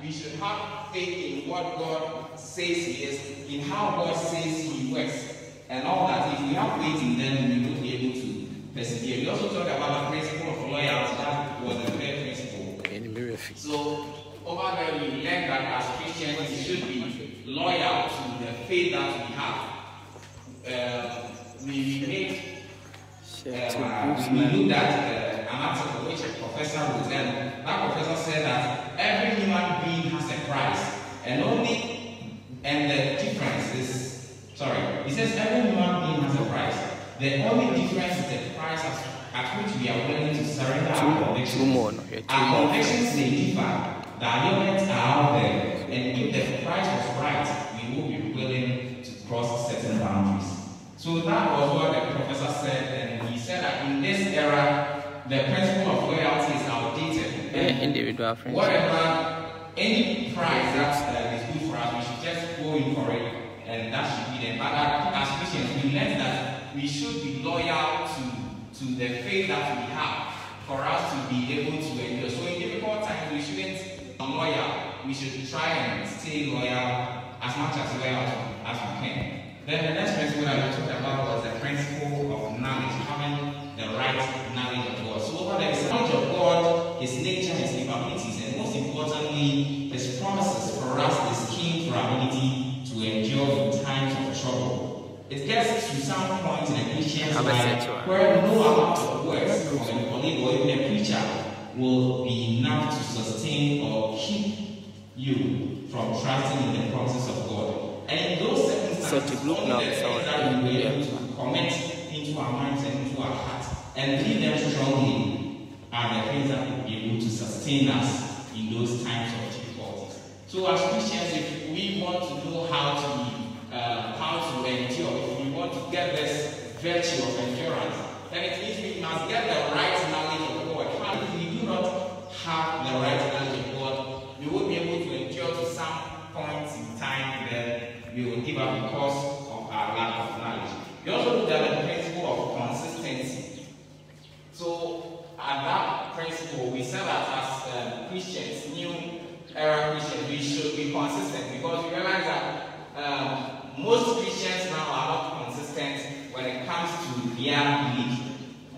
We should have faith in what God says He is, in how God says He works, and all that. If we have faith in them, we will be able to persevere. We also talk about the principle of loyalty. That was the third principle. So over there, we learned that as Christians, we should be loyal to the faith that we have. Uh, we made uh, we looked at uh, an article which a professor wrote, and that professor said that every human being has a price, and only, and the difference is, sorry, he says every human being has a price. The only difference is the price at, at which we are willing to surrender our convictions. Our convictions may differ, the arguments are out there, and if the price was right, we will be willing to cross certain boundaries. So that was what the professor said, and he said that in this era, the principle of loyalty. Yeah, individual friendship. Whatever, any price that uh, is good for us, we should just go in for it, and that should be there. But uh, as Christians, we learned that we should be loyal to, to the faith that we have for us to be able to endure. So in difficult times, we shouldn't be loyal. We should try and stay loyal as much as loyal as we can. Then the next principle that we talked about was the principle of knowledge, having the right a Christian's life where no amount of words from a colleague or even a preacher will be enough to sustain or keep you from trusting in the promises of God. And in those circumstances, So to only now, the so, things that we were able to commit into our minds and into our hearts and believe them strongly are the things that will be able to sustain us in those times of difficulties. So as Christians, if we want to know how to uh, how to endure, if we want to get this virtue of endurance, then it means we must get the right knowledge of God. If we do not have the right knowledge of God, we won't be able to endure to some point in time, then we will give up because of our lack of knowledge. We also looked at the principle of consistency. So, at that principle, we said that as um, Christians, new era Christians, we should be consistent because we realize that um, most Christians now are not consistent when it comes to their belief.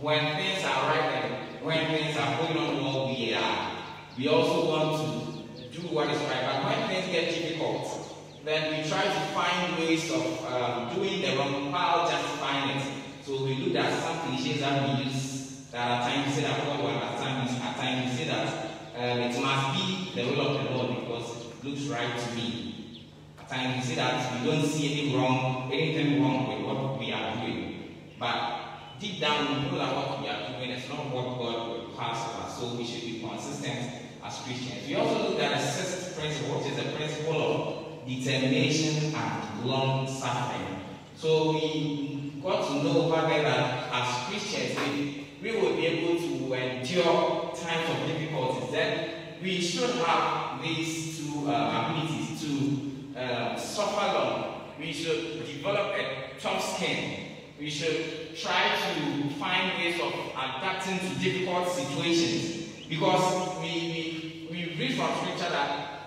When things are right and when things are going on well, we are. We also want to do what is right, but when things get difficult, then we try to find ways of um, doing the wrong while justifying it. So we looked at some cliches that we use that at times say that God will understand this, at times we say that um, it must be the will of the Lord because it looks right to me. At times we say that we don't see any wrong, anything wrong with what we are doing. But deep down we know that what we are doing is not what God will pass over. So we should be consistent as Christians. We also look at the sixth principle, which is the principle of determination and long suffering. So we got to know over there that as Christians, we, we will be able to endure times of difficulties. Then we should have these two uh, abilities to uh, suffer long. We should develop a tough skin. We should try to find ways of adapting to difficult situations because we, we, we read from scripture that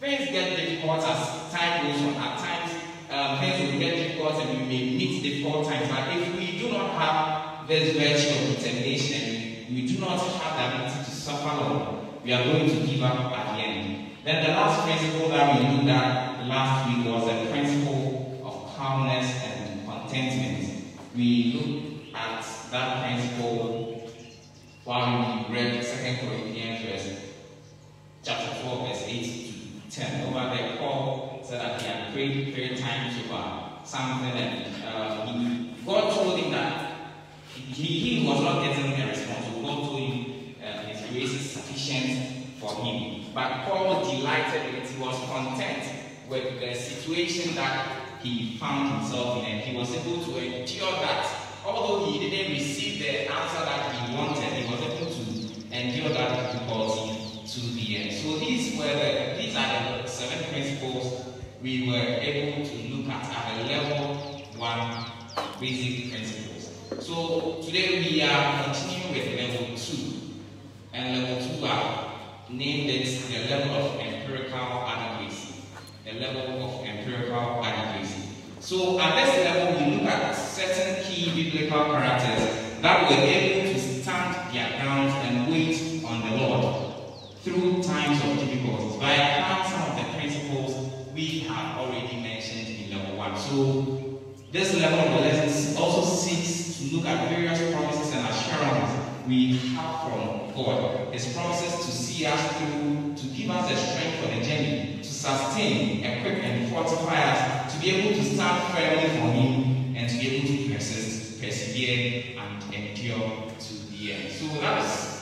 things get difficult as time goes on. At times, um, things will get difficult and we may meet difficult times. But if we do not have this virtue of determination we, do not have the ability to suffer long, we are going to give up at the end. Then the last principle that we looked at last week was the principle of calmness and contentment. We looked at that principle while we read 2 Corinthians chapter 12, verse 8 to 10. Over there, Paul said that he had prayed three times over something and uh, he, God told him that he, he was not getting a response. So God told him uh, his grace is sufficient for him. But Paul delighted in it. He was content with the situation that he found himself in and he was able to endure that. Although he didn't receive the answer that he wanted, he was able to endure that difficulty to the end. So these were the, the seven principles we were able to look at at the level one basic principles. So today we are continuing with level two, and level two are named it the level of empirical application. a level of empirical adequacy. So at this level, we look at certain key biblical characters that were able of difficulties by applying some of the principles we have already mentioned in level one. So this level of the lesson also seeks to look at various promises and assurances we have from God. His promises to see us through, to give us the strength for the journey, to sustain, equip, and fortify us, to be able to stand firmly for Him, and to be able to persist, persevere, and endure to the end. So that is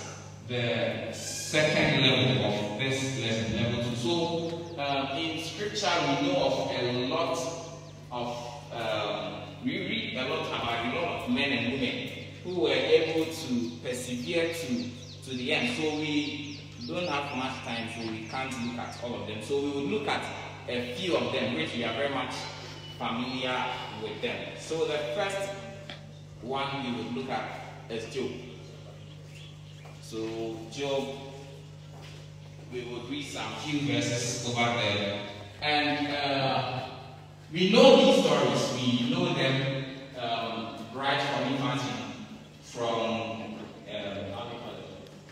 the second level of So um, in Scripture, we know of a lot of um, we read a lot about a lot of men and women who were able to persevere to, to the end. So we don't have much time, so we can't look at all of them. So we will look at a few of them, which we are very much familiar with them. So the first one we will look at is Job. So Job, we will read some few verses over there. And uh, we know these stories, we know them um, right from infancy from um,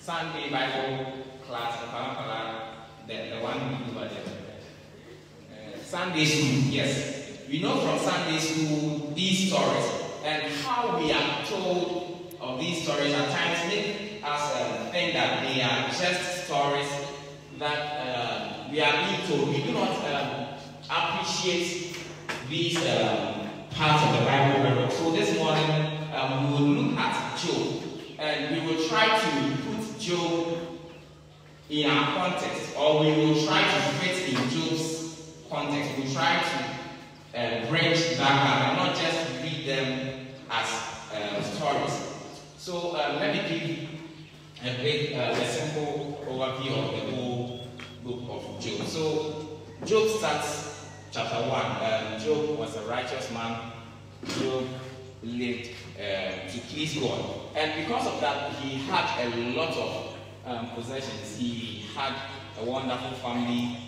Sunday Bible class in the, the one we do at the uh, Sunday school, yes. We know from Sunday school these stories and how we are told of these stories at times make us um, think that they are just stories that uh, we are being told. We do not um, appreciate these um, parts of the Bible well. So this morning um, we will look at Job and we will try to put Job in our context, or we will try to fit in Job's context. We will try to uh, gap and not just read them as uh, stories. So uh, let me give a big, uh, a simple overview of the whole book of Job. So Job starts chapter one. Um, Job was a righteous man. Job lived uh, to please God. And because of that, he had a lot of um, possessions. He had a wonderful family.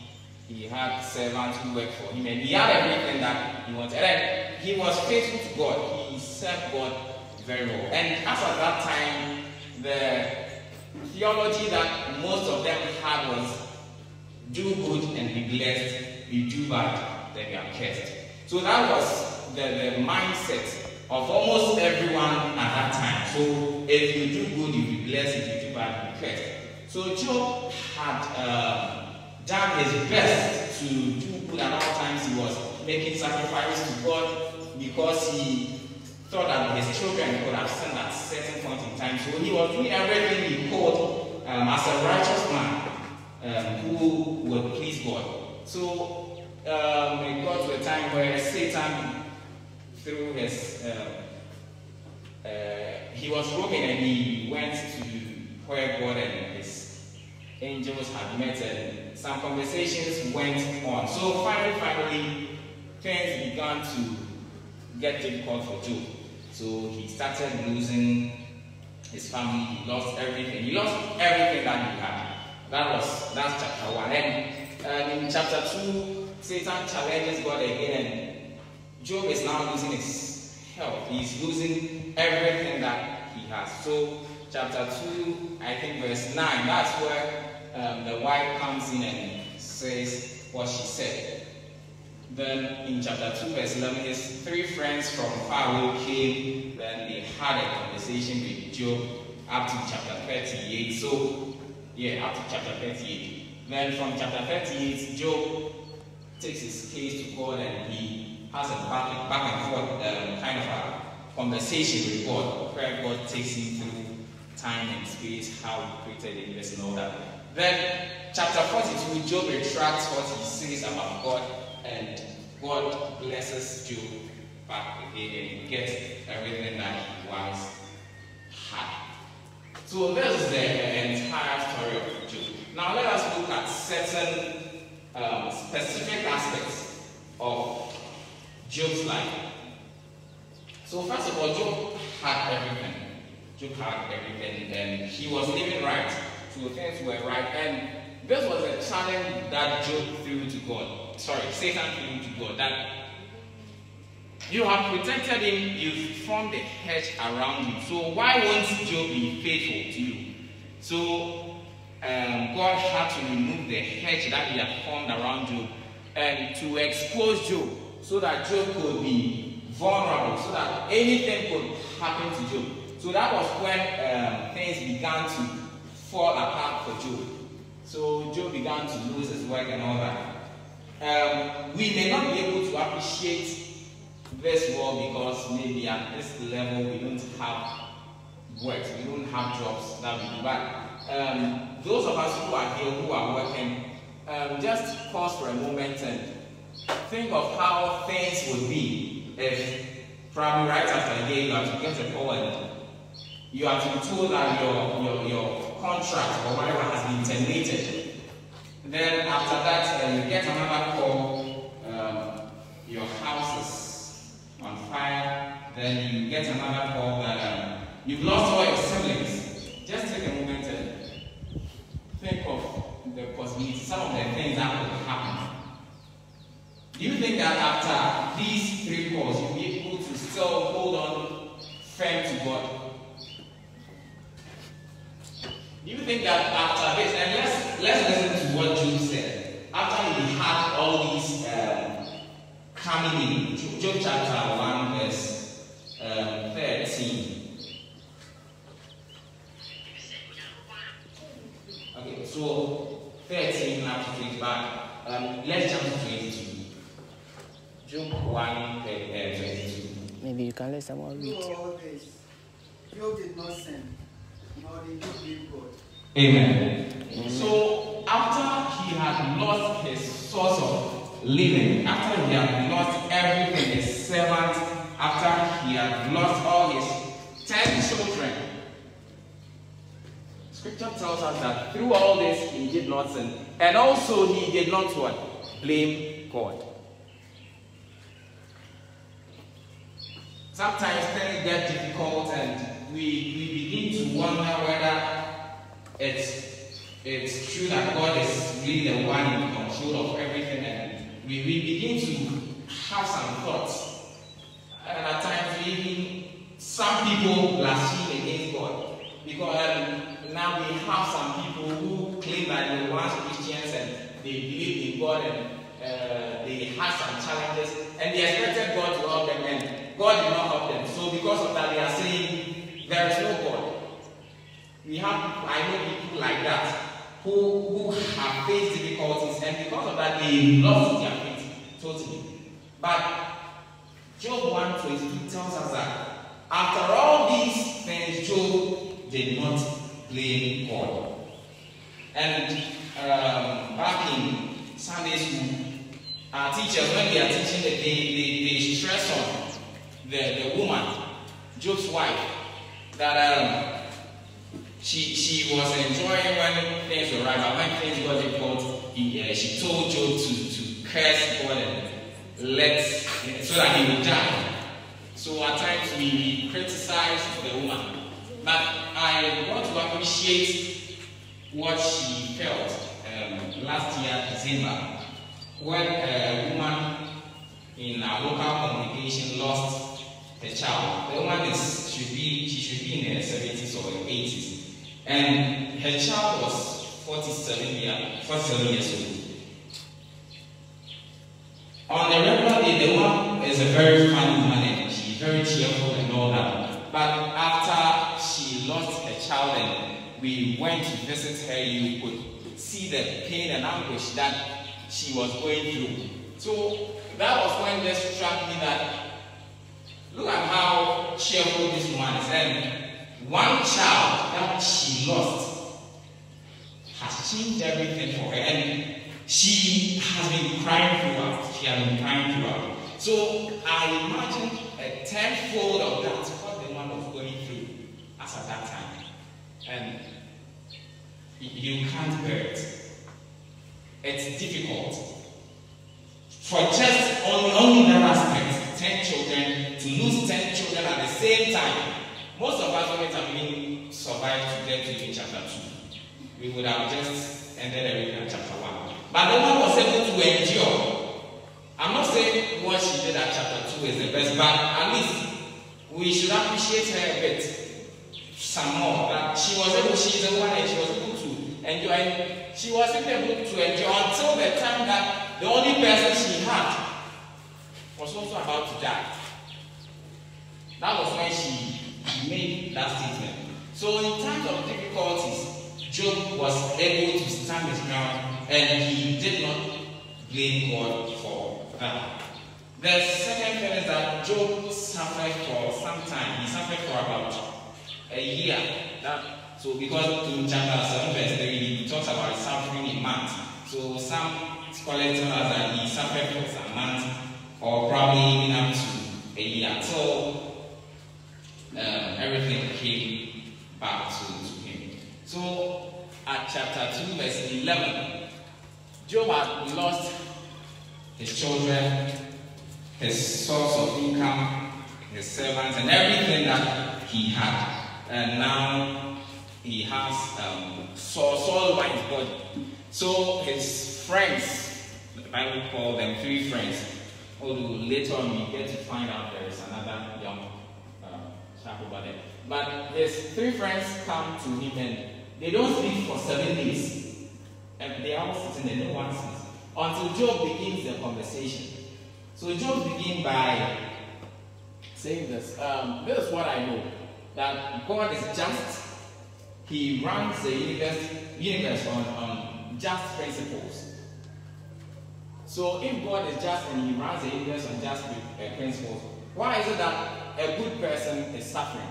He had servants who worked for him, and he had everything that he wanted. And he was faithful to God. He served God very well. And as at that time, the theology that most of them had was do good and be blessed, you do bad, then you are cursed. So that was the, the mindset of almost everyone at that time. So if you do good, you'll be blessed. If you do bad, you'll be cursed. So Job had uh, done his best to do good at all times. He was making sacrifices to God because he thought that his children could have sinned at certain point in time. So he was doing everything he could um, as a righteous man who would please God. So um, it got to a time where Satan through his, uh, uh, he was roaming and he went to where God and his angels had met and some conversations went on. So finally, finally, things began to get difficult for Job. So he started losing his family, he lost everything. He lost everything that he had. That was, that's chapter one. And uh, in chapter two, Satan challenges God again and Job is now losing his health. He's losing everything that he has. So, chapter 2, I think verse 9, that's where um, the wife comes in and says what she said. Then in chapter 2, verse 11, his three friends from far away came. Then they had a conversation with Job up to chapter 38. So, yeah, up to chapter 38. Then from chapter 38, Job takes his case to God and he has a back, back and forth um, kind of a conversation with God, where God takes him through time and space, how he created the universe and all that. Then, chapter 42, Job retracts what he says about God, and God blesses Job back again and gets everything that he once had. So this is the entire story of Job. Now let us look at certain um, specific aspects of Job's life. So first of all, Job had everything. Job had everything and he was living right. So things were right. And this was a challenge that Job threw to God. Sorry, Satan threw to God. That you have protected him, you've formed a hedge around him. So why won't Job be faithful to you? So um, God had to remove the hedge that he had formed around Job and to expose Job so that Job could be vulnerable, so that anything could happen to Job. So that was when um, things began to fall apart for Job. So Job began to lose his work and all that. Um, we may not be able to appreciate this world because maybe at this level we don't have work, we don't have jobs that we do. But um, those of us who are here, who are working, um, just pause for a moment and think of how things would be if probably right after year you have to get a call and you have to be told that your, your, your contract or whatever has been terminated. Then after that, uh, you get another call, um, your house is fire. Then you get another call that um, you've lost all your siblings. Just take a moment and think of the possibility, some of the things that could happen. Do you think that after these three calls, you'll be able to still hold on firm to God? Do you think that after this, and let's let's listen to what Job said. After he had all these coming in, Job chapter 1, verse um, 13. Okay, so 13 up to 20, but um, let's jump to 22. Job 1, uh, 22. Maybe you can let someone read. Through all this, Job did not sin, nor did he grieve God. Amen. So after he had lost his source of living, after he had lost everything, his servant, after he had lost all his ten children, scripture tells us that through all this he did not sin. And also he did not what? Blame God. Sometimes things get difficult and we, we begin to wonder whether it's, it's true that God is really the one in control of everything and we, we begin to have some thoughts. And at times we even, some people blaspheme against God. Because um, now we have some people who claim that they once Christians and they believe in God and uh, they had some challenges and they expected God to help them and God did not help them. So because of that they are saying there is no God. We have I know people like that who, who have faced difficulties and because of that they lost their faith totally. But Job 122 tells us that after all these things, Job did not blame God. And um, back in Sunday school, our teachers, when they are teaching, they, they, they stress on the, the woman, Job's wife, that um, she, she was enjoying when things were right, but when things got difficult, he, uh, she told Job to, to curse God and let, so that he would die. So at times we criticize the woman, but I want to appreciate what she felt um, last year, December, when a woman in our local communication lost a child. The woman is should be she should be in her 70s or 80s, and her child was 47 year 47 years old. On a regular day, the woman is a very funny woman she's very cheerful and all that. But after she lost her child and we went to visit her, you could see the pain and anguish that she was going through. So that was when this struck me that look at how cheerful this woman is. And one child that she lost has changed everything for her. And she has been crying throughout. She has been crying throughout. So I imagine a tenfold of that what the woman was going through as at that time. And you can't bear it. It's difficult. For just only, only that aspect, 10 children, to lose 10 children at the same time, most of us wouldn't have even survived to get to even chapter 2. We would have just ended everything at chapter 1. But the woman was able to endure. I'm not saying what she did at chapter 2 is the best, but at least we should appreciate her a bit some more. That she was able, she's a woman and she was able to endure. And she was able to endure until the time that the only person she had was also about to die. That was when she made that statement. So in times of difficulties, Job was able to stand his ground and he did not blame God for that. The second thing is that Job suffered for some time. He suffered for about a year. That, so because in chapter 7 verse 3 he talks about suffering in months. So some scholars tell us that he suffered for some months or probably even up to a year. So um, everything came back to, to him. So at chapter 2, verse 11, Job had lost his children, his source of income, his servants, and everything that he had. And now he has um, sores all over his body. So his friends, the Bible called them three friends, although later on we get to find out there is another young But his three friends come to him and they don't speak for seven days. And they are all sitting there, no one speaks. Until Job begins the conversation. So Job begins by saying this. Um, this is what I know. That God is just. He runs the universe, universe on, on just principles. So if God is just and he runs the universe on just uh, principles, why is it that a good person is suffering?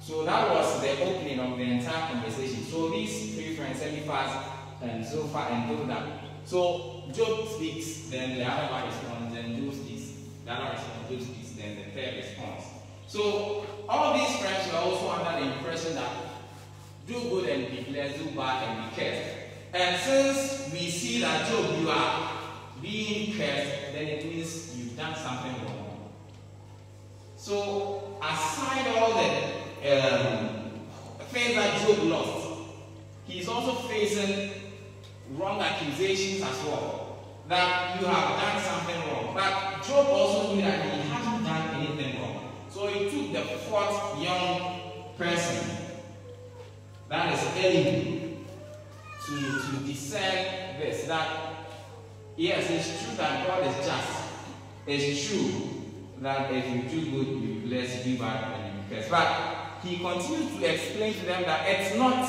So that was the opening of the entire conversation. So these three friends, Eliphaz and Zophar and Bildad. So Job speaks, then the other one responds, then Job speaks. The other responds, Job speaks, then the third responds. So all these friends were also under the impression that do good and be blessed, do bad and be cursed. And since we see that Job, you are being cursed, then it means you've done something wrong. So aside all the um, things that Job lost, he is also facing wrong accusations as well. That you have done something wrong. But Job also knew that he hadn't done anything wrong. So he took the fourth young person, that is Elihu, to, to discern this. That yes, it's true that God is just. It's true that if you do good, you bless, you bad, and you curse. But he continues to explain to them that it's not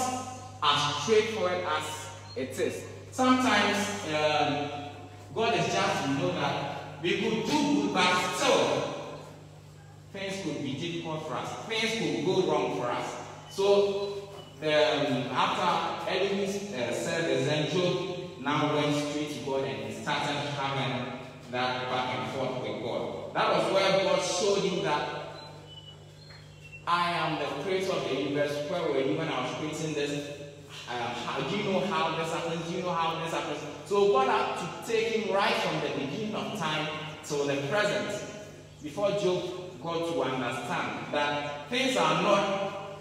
as straightforward as it is. Sometimes um, God is just to know that we could do good, but still things could be difficult for us. Things could go wrong for us. So um, after Elihu's uh, service, then Job now went straight to God and he started having that back and forth with God. That was where God showed him that I am the creator of the universe. Where were you when I was creating this? How, do you know how this happens? Do you know how this happens? So God had to take him right from the beginning of time to the present before Job got to understand that things are not,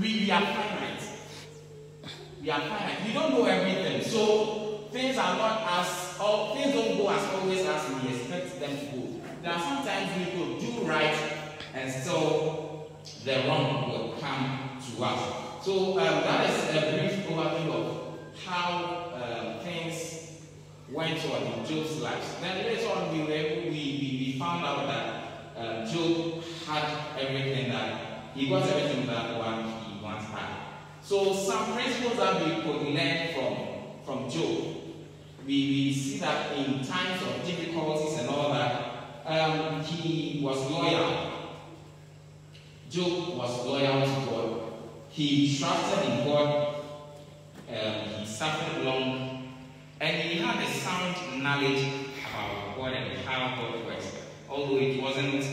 we, we are finite. We are finite. We don't know everything. So things are not as, or things don't go as always as we expect them to go. There are sometimes we could do right and still the wrong will come to us. So um, that is a brief overview of how um, things went on in Job's life. Then later on, we, were, we, we, we found out that uh, Job had everything that he got everything that one he once had. So some principles that we could learn from from Job. We, we see that in times of difficulties and all that, um, he was loyal Job was loyal to God. He trusted in God. Um, he suffered long. And he had a sound knowledge about God and how God works. Although it wasn't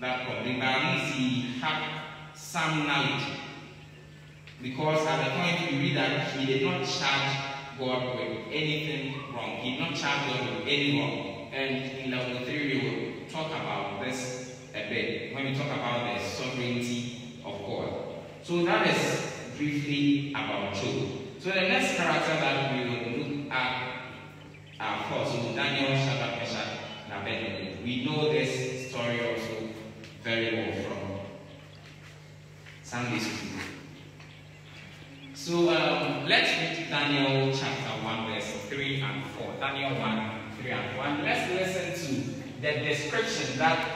that complete, but at least he had some knowledge. Because at the point we read that he did not charge God with anything wrong. He did not charge God with any wrong. And in level 3 we will talk about this a bit when we talk about the sovereignty of God. So that is briefly about Job. So the next character that we will look at are four. So Daniel, Shadrach, Meshach, and Abednego. We know this story also very well from Sunday school. So um, let's read Daniel chapter 1, verse 3 and 4. Daniel 1, 3 and 4. And let's listen to the description that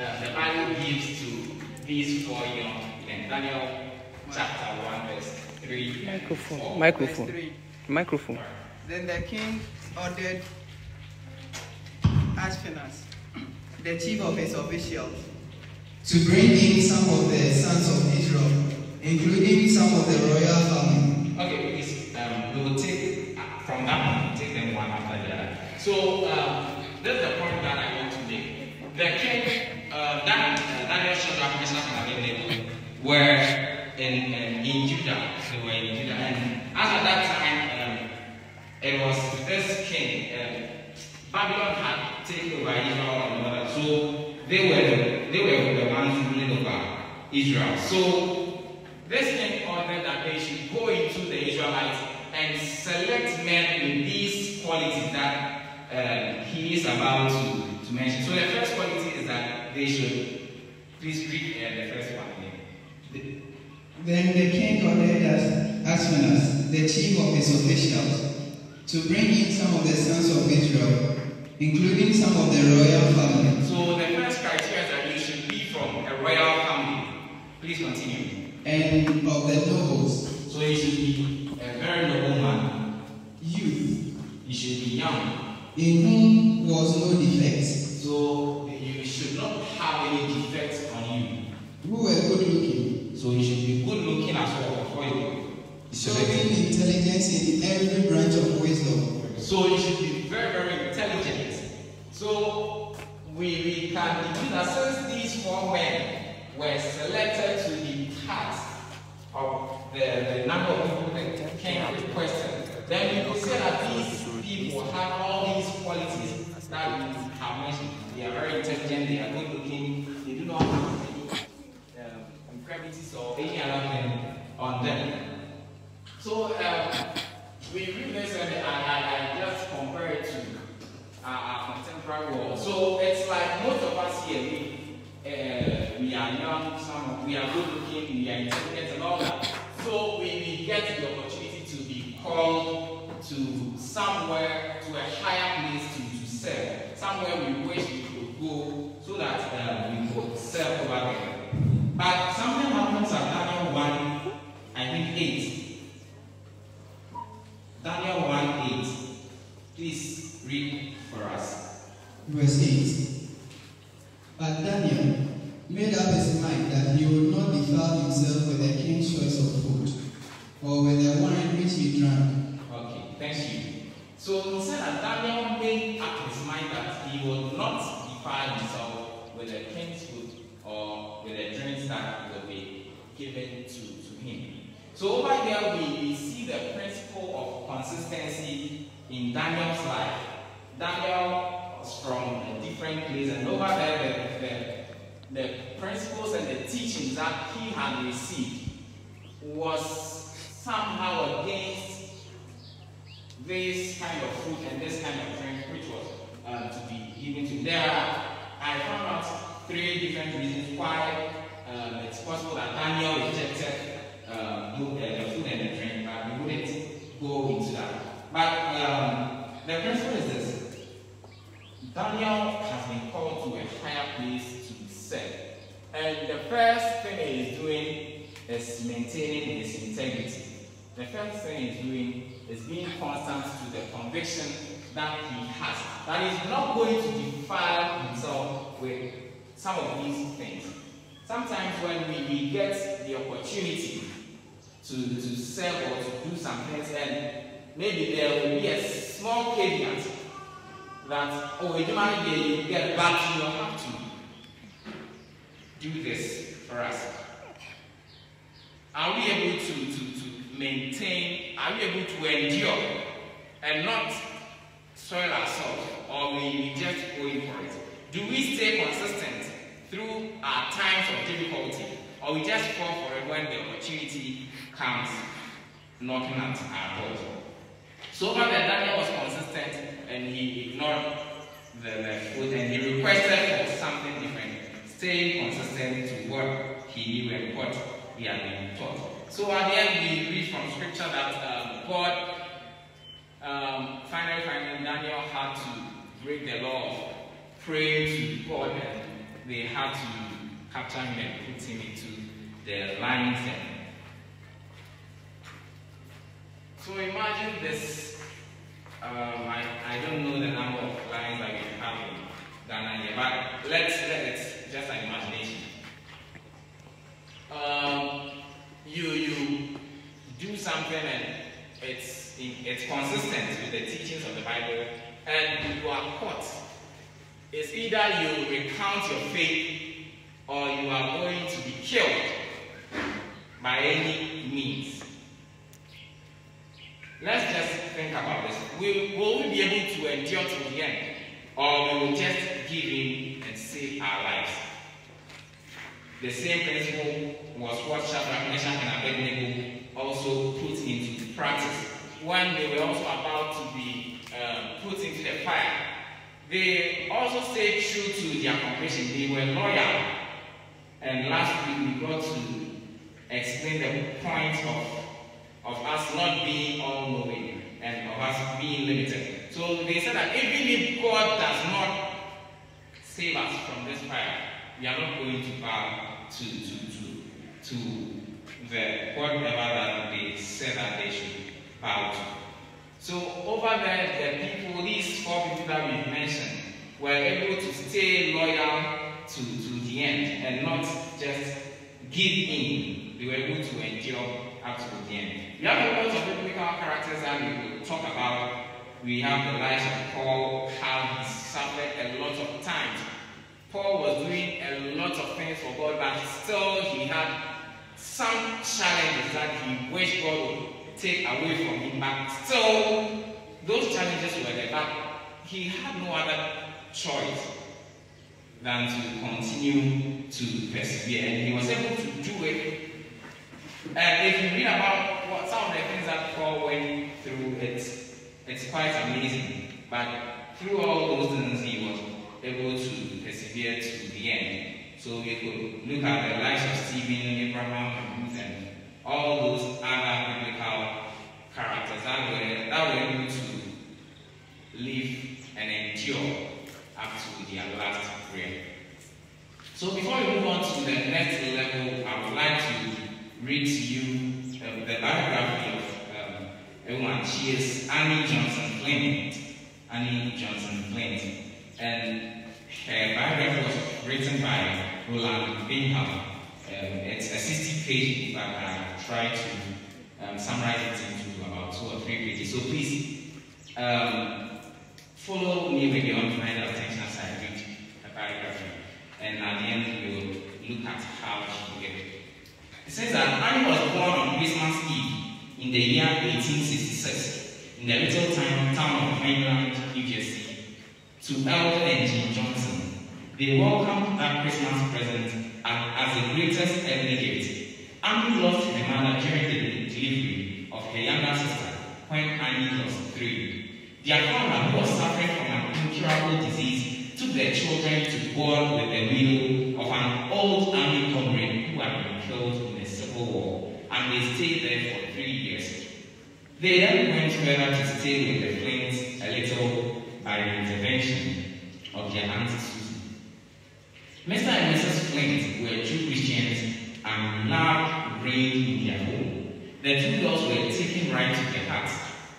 uh, the Bible gives to these four young men. Daniel chapter 1, verse 3 and Microphone. 4. Verse Microphone. 3. Microphone. Then the king ordered Ashpenaz, the chief of his officials, to bring in some of the sons of Israel, including some of the royal family. Okay, please, um, we will take uh, from that one, take them one after the other. So, um, that's the point that I want to make. The king, uh, Dan, uh, Daniel, Shadrach, Meshach, and Abednego were in, in, in Judah. They were in Judah. And as at that time, um, it was this king, um, Babylon had taken over Israel and all that. So, they were, they were the ones ruling over Israel. So, this king ordered that they should go into the Israelites and select men with these qualities that uh, he is about to, to mention. So the first quality is that they should, please read uh, the first one again. Then the king ordered Ashpenaz, the chief of his officials, to bring in some of the sons of Israel, including some of the royal family. So the first criteria is that you should be from a royal family. Please continue. And of the nobles, So you should be a very noble man. youth, You should be young. in whom was no defect, So you should not have any defects on you. who were good looking, So you should be good looking as well before you showing intelligence in every branch of wisdom. So you should be very, very intelligent. So we, we can deduce that since these four men were selected to be of the, the number of people that came requested, then we could say that these people have all these qualities that we have mentioned. They are very intelligent, they are good looking, they do not have any um, infirmities or any thing on them. So um, we this and I, I, I just compare it to our, our contemporary world. So it's like most of us here, we, uh, we are young, some of, we are good looking, we are intelligent and all that. So we, we get the opportunity to be called to somewhere, means. Let's just think about this. Will, will we be able to endure to the end? Or we will just give in and save our lives? The same principle was what Shadrach, Meshach, and Abednego also put into practice when they were also about to be um, put into the fire. They also stayed true to their confession. They were loyal. And last week we got to explain the point of, of us not being all knowing and of us being limited. So they said that even if God does not save us from this fire, we are not going to bow to, to, to, to the whatever that they said that they should bow to. So over there, the people, these four people that we mentioned, were able to stay loyal to, to the end and not just give in. They were able to endure up to the end. We have a lot of biblical characters that we will talk about. We have the lives of Paul, how he suffered a lot of times. Paul was doing a lot of things for God, but still he had some challenges that he wished God would take away from him. But still, those challenges were there. But he had no other choice than to continue to persevere. And he was able to do it. And if you read about what some of the things that Paul went through, it's, it's quite amazing. But through all those things, he was able to persevere to the end. So we could look at the lives of Stephen, Abraham, Ruth, and all those other biblical characters that were, that were able to live and endure up to their last prayer. So before we move on to the next level, I would like to read to you uh, the biography of um, everyone. She is Annie Johnson Flint. Annie Johnson Flint. And her biography was written by Rowland Bingham. Um, it's a 60 page book, but I tried to um, summarize it into about two or three pages. So please um, follow me with your undivided attention as I read her biography. And at the end, we will look at how she began. That Annie was born on Christmas Eve in the year 1866 in the little town, of Vineland, New Jersey, to Eldon and Jim Johnson. They welcomed that Christmas present as the greatest ever gift. Annie lost her mother during the delivery of her younger sister when Annie was three. Their father, who was suffering from an incurable disease, took their children to board with the widow of an old army comrade who had been killed in the And they stayed there for three years. They then went further to stay with the Flints a little by the intervention of their Aunt Susan. Mr. and Mrs. Flint were two Christians and love reigned in their home. The two girls were taken right to their hearts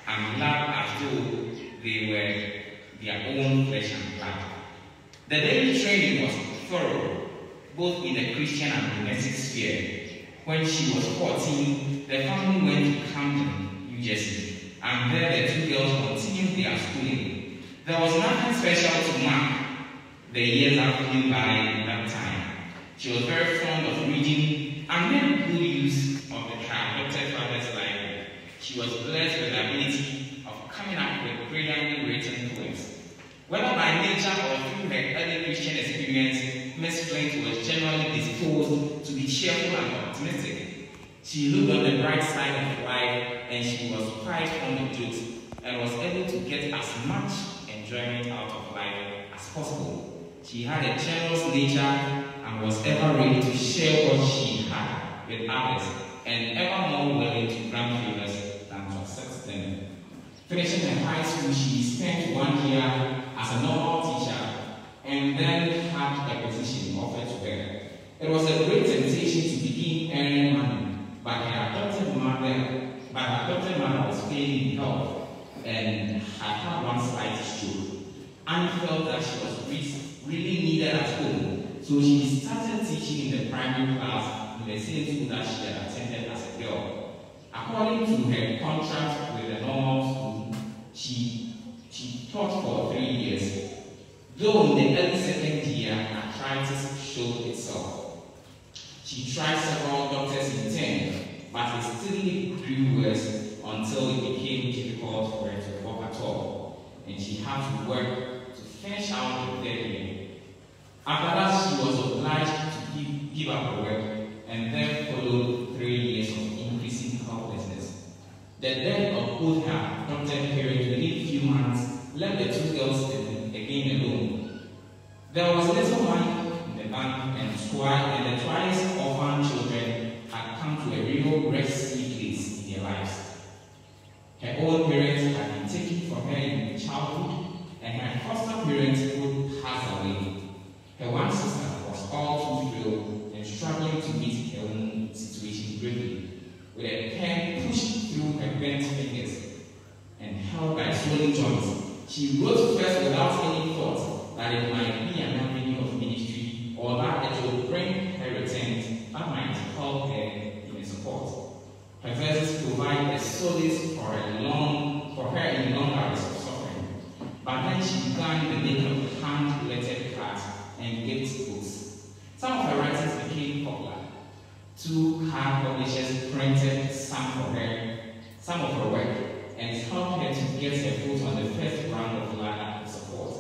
and loved as though they were their own flesh and blood. The daily training was thorough, both in the Christian and domestic sphere. When she was 14, the family went to Camden, New Jersey, and there the two girls continued their schooling. There was nothing special to mark the years that flew by that time. She was very fond of reading and made good use of the adopted father's library. She was blessed with the ability of coming up with brilliantly written poems. Whether by nature or through her early Christian experience, Miss Flint was generally disposed cheerful and optimistic. She looked on the bright side of life and she was quite fond of jokes and was able to get as much enjoyment out of life as possible. She had a generous nature and was ever ready to share what she had with others and ever more willing to grant favors than to accept them. Finishing her high school, she spent one year as a normal teacher and then had a position It was a great temptation to begin earning money, but her adopted mother, but her adopted mother was failing in health and had had one slight stroke. Annie felt that she was really needed at home, so she started teaching in the primary class in the same school that she had attended as a girl. According to her contract with the normal school, she, she taught for three years. Though in the early second year, arthritis showed itself. She tried several doctors in turn, but it still grew worse until it became difficult for her to walk at all, and she had to work to finish out the third year. After that, she was obliged to give, give up her work, and then followed three years of increasing helplessness. The death of both her adopted parents within a few months left the two girls again alone. There was little money in the bank, and, twice, and the twice orphan children had come to a real rescue place in their lives. Her own parents had been taken from her in childhood, and her foster parents would pass away. Her one sister was all too frail and struggling to meet her own situation bravely, with a pen pushed through her bent fingers and held by swollen joints. She wrote first without any thought that it might be an avenue of ministry or that it would bring her returns that might help her in a support. Her verses provide a solace for a long for her in long hours of suffering. But then she began the making of hand-lettered cards and gift books. Some of her writings became popular. Two hard publishers printed some for her, some of her work, and it helped her to get her foot on the first round of ladder support.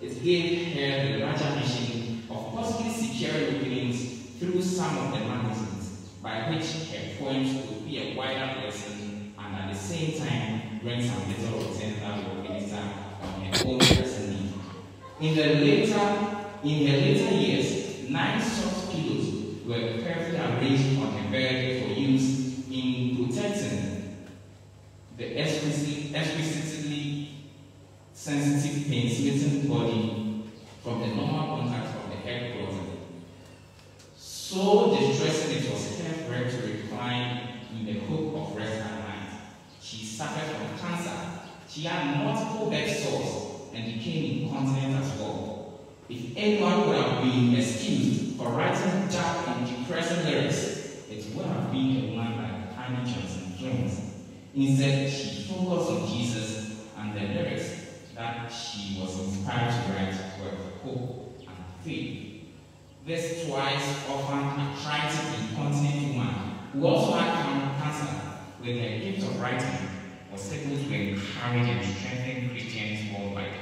It gave her the larger vision of possibly securing openings through some of the magazines, by which her poems would be a wider lesson and at the same time bring some little return that will minister on her own personal need. In the later in her later years, nine soft pillows were carefully arranged on her bed for use in protecting the exquisitely sensitive pain-smitten body from the normal contact of the head clothing. So distressing it was here for her to recline in the hope of rest at night. She suffered from cancer. She had multiple bed sores and became incontinent as well. If anyone would have been excused for writing dark and depressing lyrics, it would have been a woman like Annie Johnson Jones. Instead, she focused on Jesus and the lyrics that she was inspired to write were hope and faith. This twice often attractive incontinent woman, who also had cancer, with her gift of writing, was able to encourage and strengthen Christians worldwide.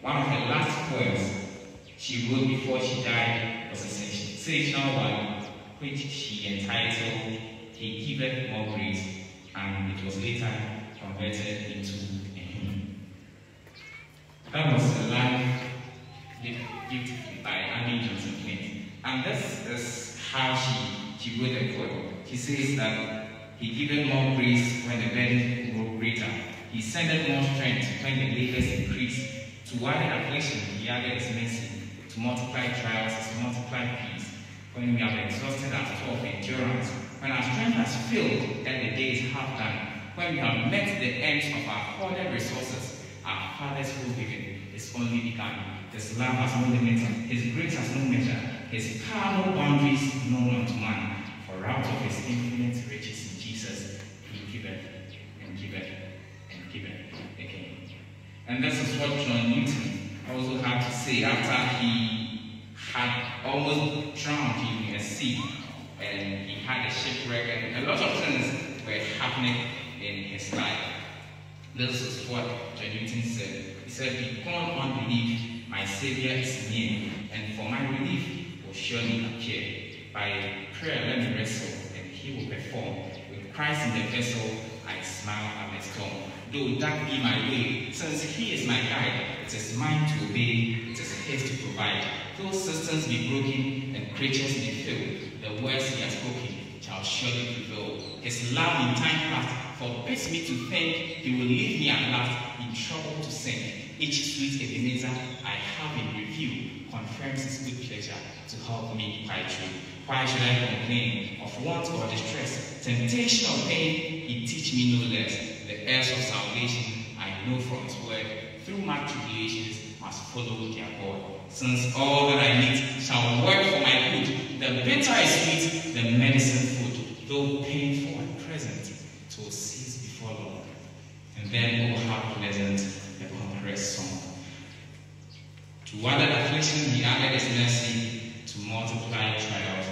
One of her last poems she wrote before she died was a sensational one, which she entitled He Giveth More Grace, and it was later converted into a hymn. That was the life gift by Annie Johnson Flint. And this is how she, she wrote the poem. She says that He giveth more grace when the burden grew greater. He sendeth more strength when the labors increase. To widen affliction, he added mercy. To multiply trials, to multiply peace. When we have exhausted our store of endurance, when our strength has failed, then the day is half done. When we have met the ends of our hoarded resources, our Father's full giving is only begun. His love has no limit, His grace has no measure, His power no boundaries known unto man. For out of His infinite riches And this is what John Newton also had to say after he had almost drowned in a sea and he had a shipwreck and a lot of things were happening in his life. This is what John Newton said. He said, Be gone unbelief, my Savior is near, and for my relief will surely appear. By prayer, let me wrestle, and he will perform. With Christ in the vessel, I smile at the storm. Though that be my way, since he is my guide, it is mine to obey, it is his to provide. Though systems be broken and creatures be filled, the words he has spoken shall surely prevail. His love in time past forbids me to think he will leave me at last in trouble to sing. Each sweet Ebenezer I have in review confirms his good pleasure to help me quite true. Why should I complain of want or distress? Temptation or pain, he teach me no less. The heirs of salvation I know from his word. Through my tribulations must follow their God. Since all that I need shall work for my good, the bitter is sweet, the medicine food, though painful and present, it will cease before long. And then, oh, how pleasant the conqueror's song. To other affliction he added his mercy, to multiply trials,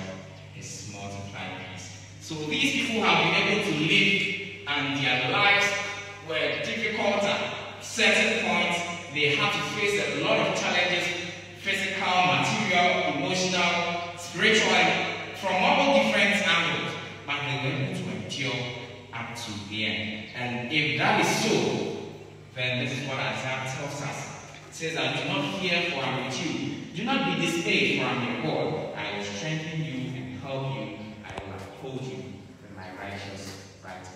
his multiplied peace. So these people have been able to live, and their lives were difficult at certain points. They had to face a lot of challenges physical, material, emotional, spiritual, from all different angles. But they were able to endure up to the end. And if that is so, then this is what Isaiah tells us. It says that do not fear for I am with you. Do not be dismayed for I am your God. I will strengthen you and help you. I will uphold you with my righteous right.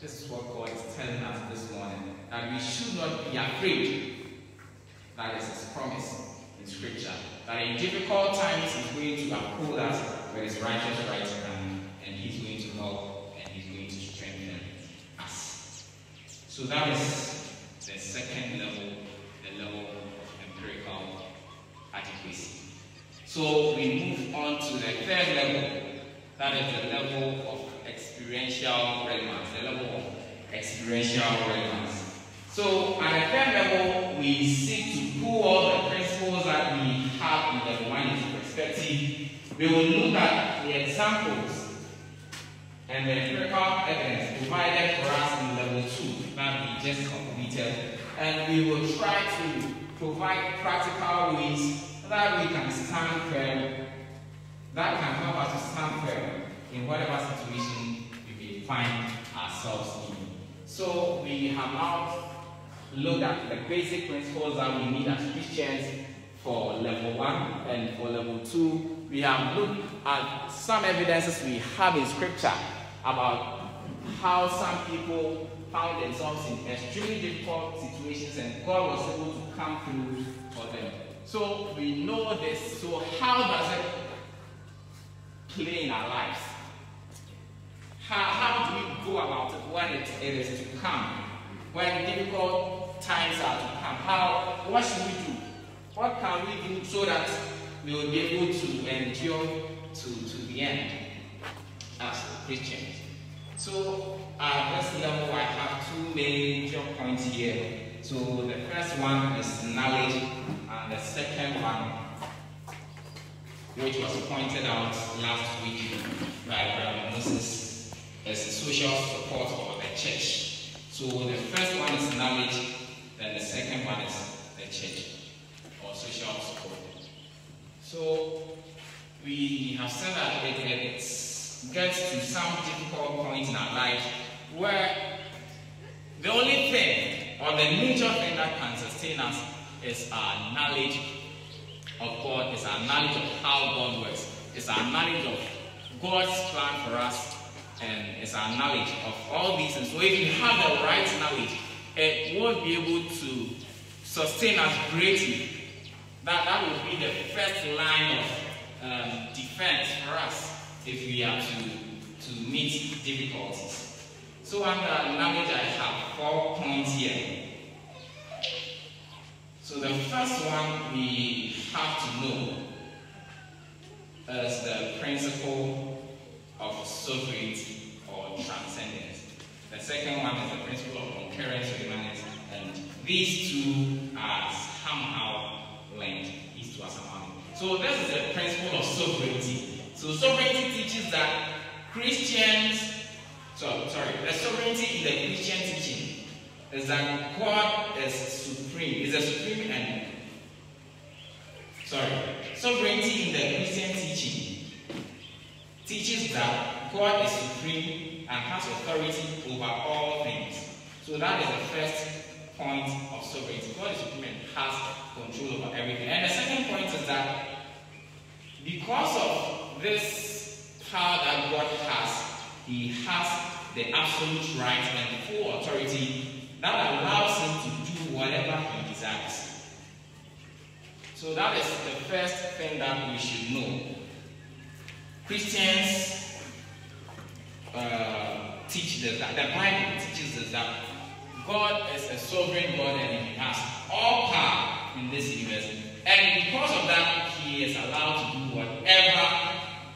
This is what God is telling us this morning. That we should not be afraid. That is his promise in scripture. That in difficult times he's going to uphold us with his righteous right hand and he's going to help and he's going to strengthen us. So that is the second level, the level of empirical adequacy. So we move on to the third level, that is the level of experiential relevance, the level of experiential relevance. So at the third level, we seek to pull all the principles that we have in level one into perspective. We will look at the examples and the empirical evidence provided for us in level two that we just completed. And we will try to provide practical ways that we can stand firm, that can help us to stand firm in whatever situation find ourselves in. So we have now looked at the basic principles that we need as Christians for level one and for level two. We have looked at some evidences we have in scripture about how some people found themselves in extremely difficult situations and God was able to come through for them. So we know this. So how does it play in our lives? How, how do we go about it when it, it is to come? When difficult times are to come? How what should we do? What can we do so that we will be able to endure to, to the end as Christians? So uh, at this level I have two major points here. So the first one is knowledge and the second one which was pointed out last week by Brother Moses as a social support of the church. So the first one is knowledge, then the second one is the church or social support. So we have said that it, gets to some difficult points in our life where the only thing or the major thing that can sustain us is our knowledge of God, is our knowledge of how God works, is our knowledge of God's plan for us, and it's our knowledge of all these things. So if you have the right knowledge, it won't be able to sustain us greatly. That, that would be the first line of um, defense for us if we are to, to meet difficulties. So under knowledge, I have four points here. So the first one we have to know is the principle of sovereignty or transcendence. The second one is the principle of concurrence immanence, and these two are somehow linked. These two are somehow linked. So this is the principle of sovereignty. So sovereignty teaches that Christians, so sorry, the sovereignty in the Christian teaching is that God is supreme, is a supreme and sorry. sovereignty in the Christian teaching teaches that God is supreme and has authority over all things. So that is the first point of sovereignty. God is supreme and has control over everything. And the second point is that because of this power that God has, He has the absolute right and full authority that allows Him to do whatever He desires. So that is the first thing that we should know. Christians uh, teach that the Bible teaches us that God is a sovereign God and He has all power in this universe. And because of that, He is allowed to do whatever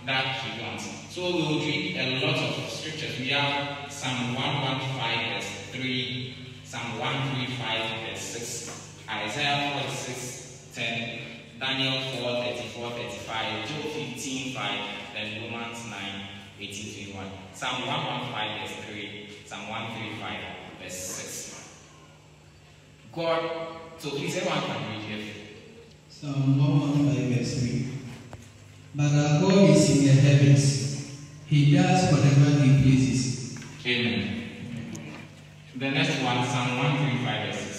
that He wants. So we will read a lot of scriptures. We have Psalm 115, verse 3, Psalm 135, verse 6, Isaiah 46, 10, Daniel 4, 34, 35, Job 15, 5, and Romans 9, 18, 21. Psalm 115, verse 3, Psalm 135, verse 6. God, so please everyone can read here. Psalm 115, verse 3. But our God is in the heavens. He does whatever he pleases. Amen. The next one, Psalm 135, verse 6.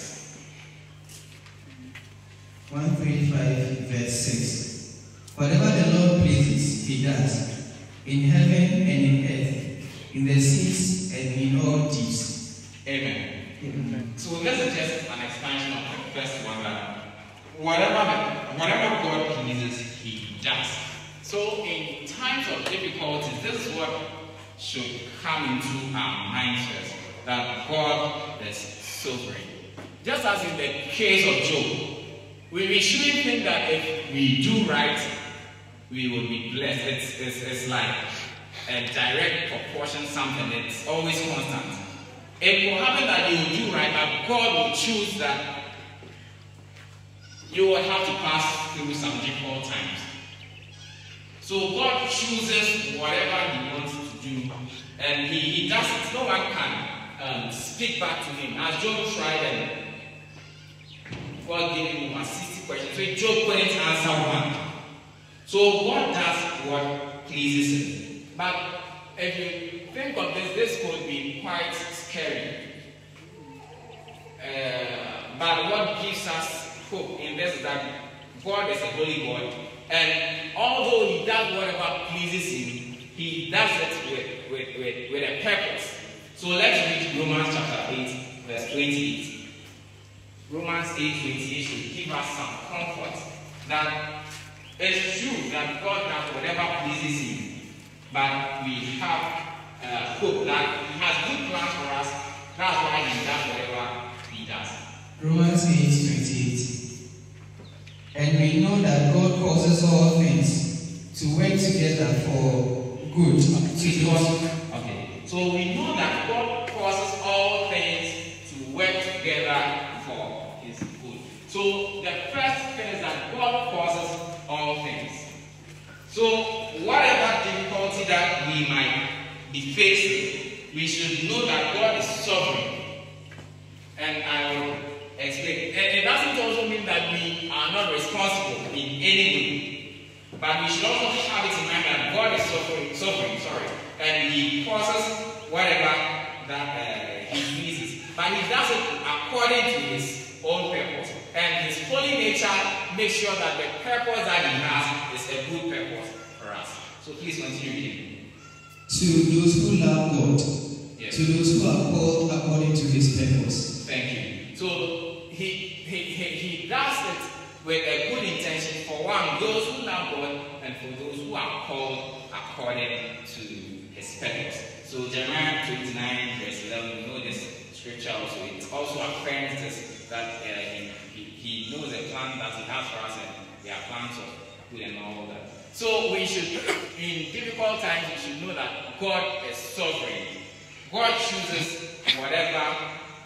135, verse 6. Whatever the Lord pleases, he does, in heaven and in earth, in the seas and in all deeps. Amen. So this is just an expansion of the first one that whatever whatever God pleases, He does. So in times of difficulties, this is what should come into our minds first, that God is sovereign. Just as in the case of Job, we, we shouldn't think that if we do right, we will be blessed. It's, it's, it's like a direct proportion something. It's always constant. It will happen that you do right, but God will choose that you will have to pass through some difficult times. So God chooses whatever He wants to do, and He, he does it. No one can um, speak back to Him. As Job tried and God gave him over 60 questions. So Job couldn't answer one. So God does what pleases him. But if you think of this, this could be quite scary. Uh, but what gives us hope in this is that God is a holy God. And although he does whatever pleases him, he does it with, with, with, with a purpose. So let's read Romans chapter 8, verse 28. Romans 8 28 should give us some comfort that it's true that God does whatever pleases Him, but we have uh, hope that He has good plans for us. That's why He does whatever He does. Romans 8, 28. And we know that God causes all things to work together for good to those Okay, so we know that God causes all So the first thing is that God causes all things. So whatever difficulty that we might be facing, we should know that God is sovereign. And I will explain. And it doesn't also mean that we are not responsible in any way. But we should also have it in mind that God is sovereign, sovereign sorry, and He causes whatever that uh, He pleases. But He does it according to His own purpose. And His holy nature makes sure that the purpose that He has is a good purpose for us. So please continue reading. to those who love God, Yes. to those who are called according to his purpose. Thank you. So he, he, he, he does it with a good intention for one, those who love God, and for those who are called according to his purpose. So Jeremiah 29, verse 11, you know this scripture also. It also affirms this that uh, knows plan that he has for us, and plans of all that. So we should, in difficult times, we should know that God is sovereign. God chooses whatever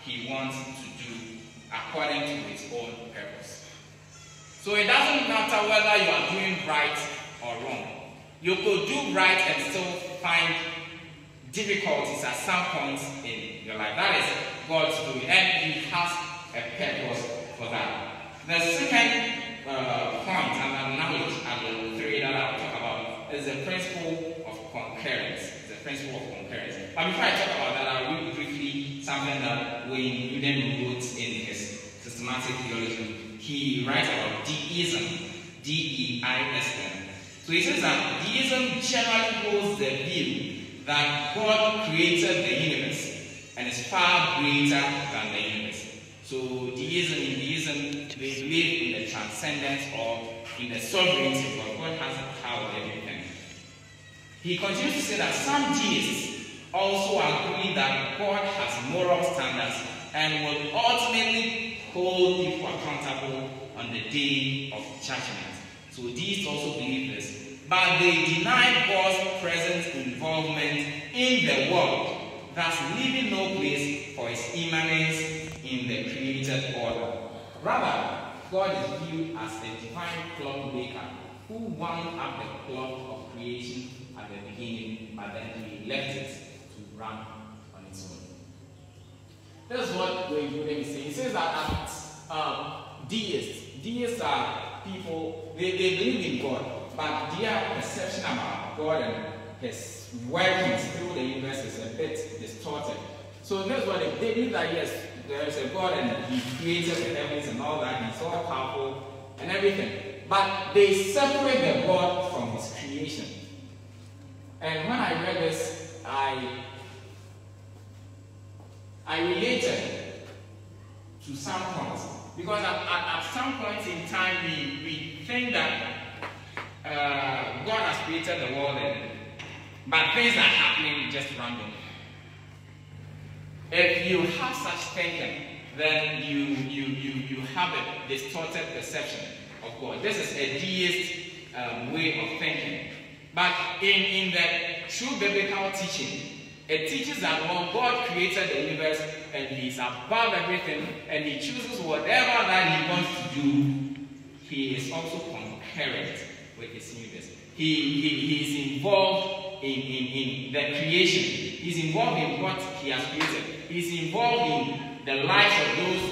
He wants to do according to His own purpose. So it doesn't matter whether you are doing right or wrong. You could do right and still find difficulties at some point in your life. That is God's doing, and He has a purpose for that. The second uh, point and knowledge and the three that I'll talk about is the principle of concurrence. The principle of concurrence. But before I talk about that, I'll read briefly something that Wayne Grudem wrote in his systematic theology. He writes about deism, D-E-I-S-M. So he says that deism generally holds the view that God created the universe and is far greater than the universe. So deism in deism they believe in the transcendence or in the sovereignty of God. Has power of everything. He continues to say that some deists also agree that God has moral standards and will ultimately hold people accountable on the day of judgment. So deists also believe this. But they deny God's present involvement in the world, thus leaving no place for his immanence in the created order. Rather, God is viewed as a divine clockmaker who wound up the clock of creation at the beginning, but then he left it to run on its own. This is what Wayne Grudem is saying. He says that um, deists, deists are people, they, they believe in God, but their perception about God and his workings through the universe is a bit distorted. So that's what they, they believe that yes, there is a God and He created the heavens and all that, He's all powerful and everything. But they separate the God from His creation. And when I read this, I I related to some points. Because at, at, at some point in time we, we think that uh, God has created the world and but things are happening just randomly. If you have such thinking, then you, you, you, you have a distorted perception of God. This is a deist um, way of thinking. But in, in the true biblical teaching, it teaches that when God created the universe and He is above everything and He chooses whatever that He wants to do, He is also concurrent with His universe. He, he, he is involved in, in, in the creation. He's involved in what He has created. He's involved in the lives of those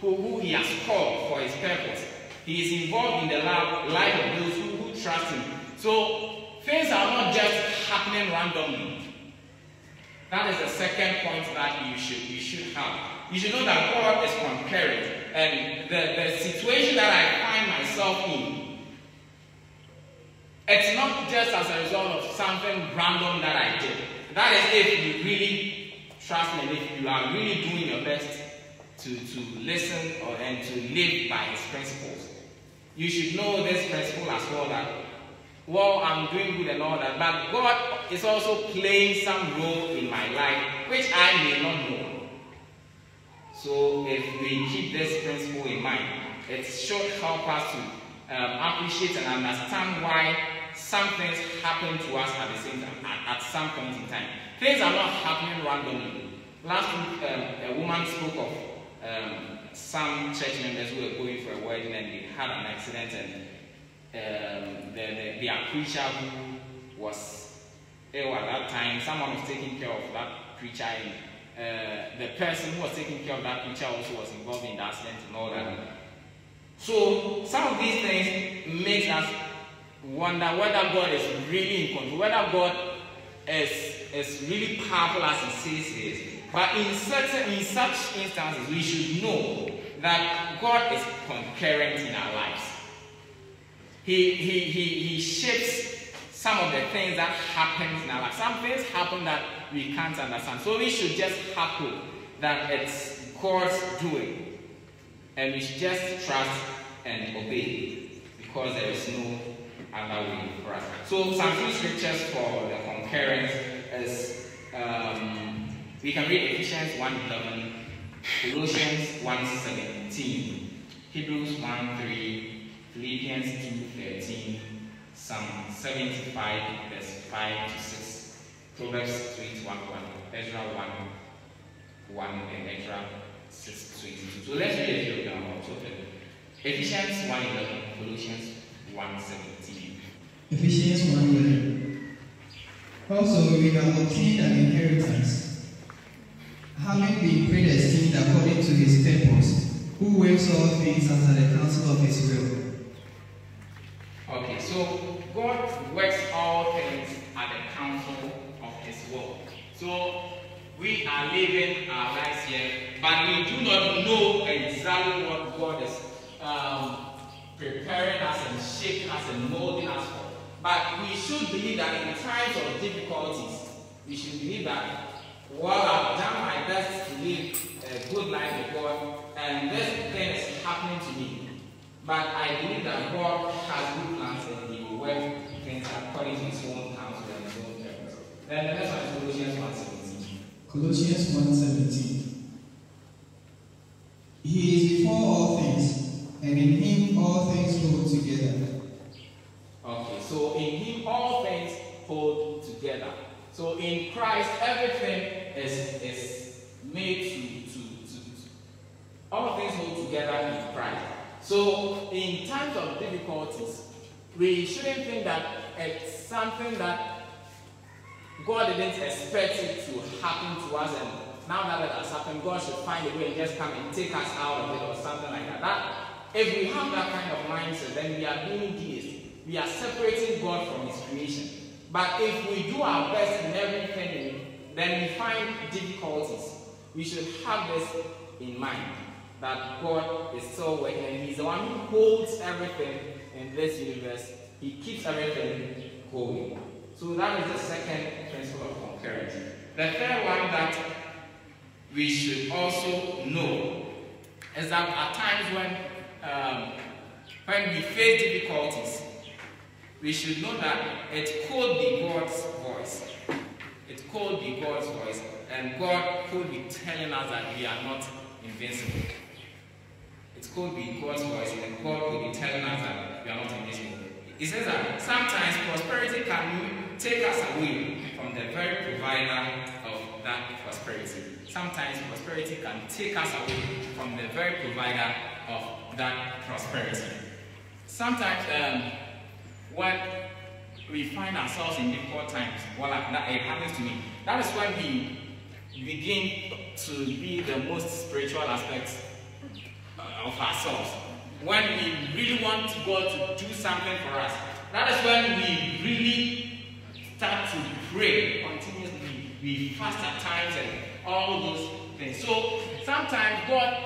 who, who He has called for His purpose. He is involved in the life of those who, who trust Him. So things are not just happening randomly. That is the second point that you should you should have. You should know that God is concurrent, and the, the situation that I find myself in, it's not just as a result of something random that I did. That is if you really trust me, if you are really doing your best to, to listen or, and to live by His principles. You should know this principle as well that well, I'm doing good and all that, but God is also playing some role in my life which I may not know. So if we keep this principle in mind, it should help us to um, appreciate and understand why some things happen to us at the same time, at, at some point in time. Things are not happening randomly. Last week, um, a woman spoke of um, some church members who were going for a wedding and they had an accident and um, the, the, their preacher who was ill at that time, someone was taking care of that preacher, and uh, the person who was taking care of that preacher also was involved in the accident and all that. So some of these things makes us wonder whether God is really in control, whether God is, is really powerful as He says is. But in certain in such instances, we should know that God is concurrent in our lives. He, he, he, he shapes some of the things that happen in our life. Some things happen that we can't understand. So we should just hope that it's God's doing. And we should just trust and obey because there is no other way for us. So some few scriptures for the concurrence is um, we can read Ephesians 1.11, Colossians 1.17, Hebrews 1.3, Philippians 2.13, Psalm 75 verse 5 to 6, Proverbs 21 1, Ezra 1 1, and Ezra 6 22. So let's read a few of them out. Ephesians 1 11, Colossians 1 17. Ephesians 1 11. Also, we have obtained an inheritance, having been predestined according to his purpose, who works all things after the counsel of his will Okay, so God works all things at the counsel of His will. So we are living our lives here, but we do not know exactly what God is um, preparing us and shaping us and molding us for. But we should believe that in times of difficulties, we should believe that, well, I've done my best to live a good life with God, and this thing is happening to me. But I believe that God has good plans and He will work things according to His own counsel and His own purpose. Then the next one is Colossians 1.17. Colossians 1.17 He is before all things, and in him all things hold together. Okay, so in Him all things hold together. So in Christ, everything is, is made to, to, to, to. All things hold together in Christ. So in times of difficulties, we shouldn't think that it's something that God didn't expect it to happen to us, and now that it has happened, God should find a way and just come and take us out of it or something like that. that if we have that kind of mindset, then we are being deist. We are separating God from His creation. But if we do our best in everything, then we find difficulties. We should have this in mind that God is still working and He's the one who holds everything in this universe. He keeps everything going. So that is the second principle of concurrency. The third one that we should also know is that at times when um, when we face difficulties, we should know that it could be God's voice. It could be God's voice, and God could be telling us that we are not invincible. It could be God's voice, and God could be telling us that we are not invincible. He says that sometimes prosperity can take us away from the very provider of that prosperity. Sometimes prosperity can take us away from the very provider of that prosperity. Sometimes um, when we find ourselves in difficult times, well, that it happens to me. That is when we begin to be the most spiritual aspects uh, of ourselves. When we really want God to do something for us, that is when we really start to pray continuously. We fast at times and all those things. So sometimes God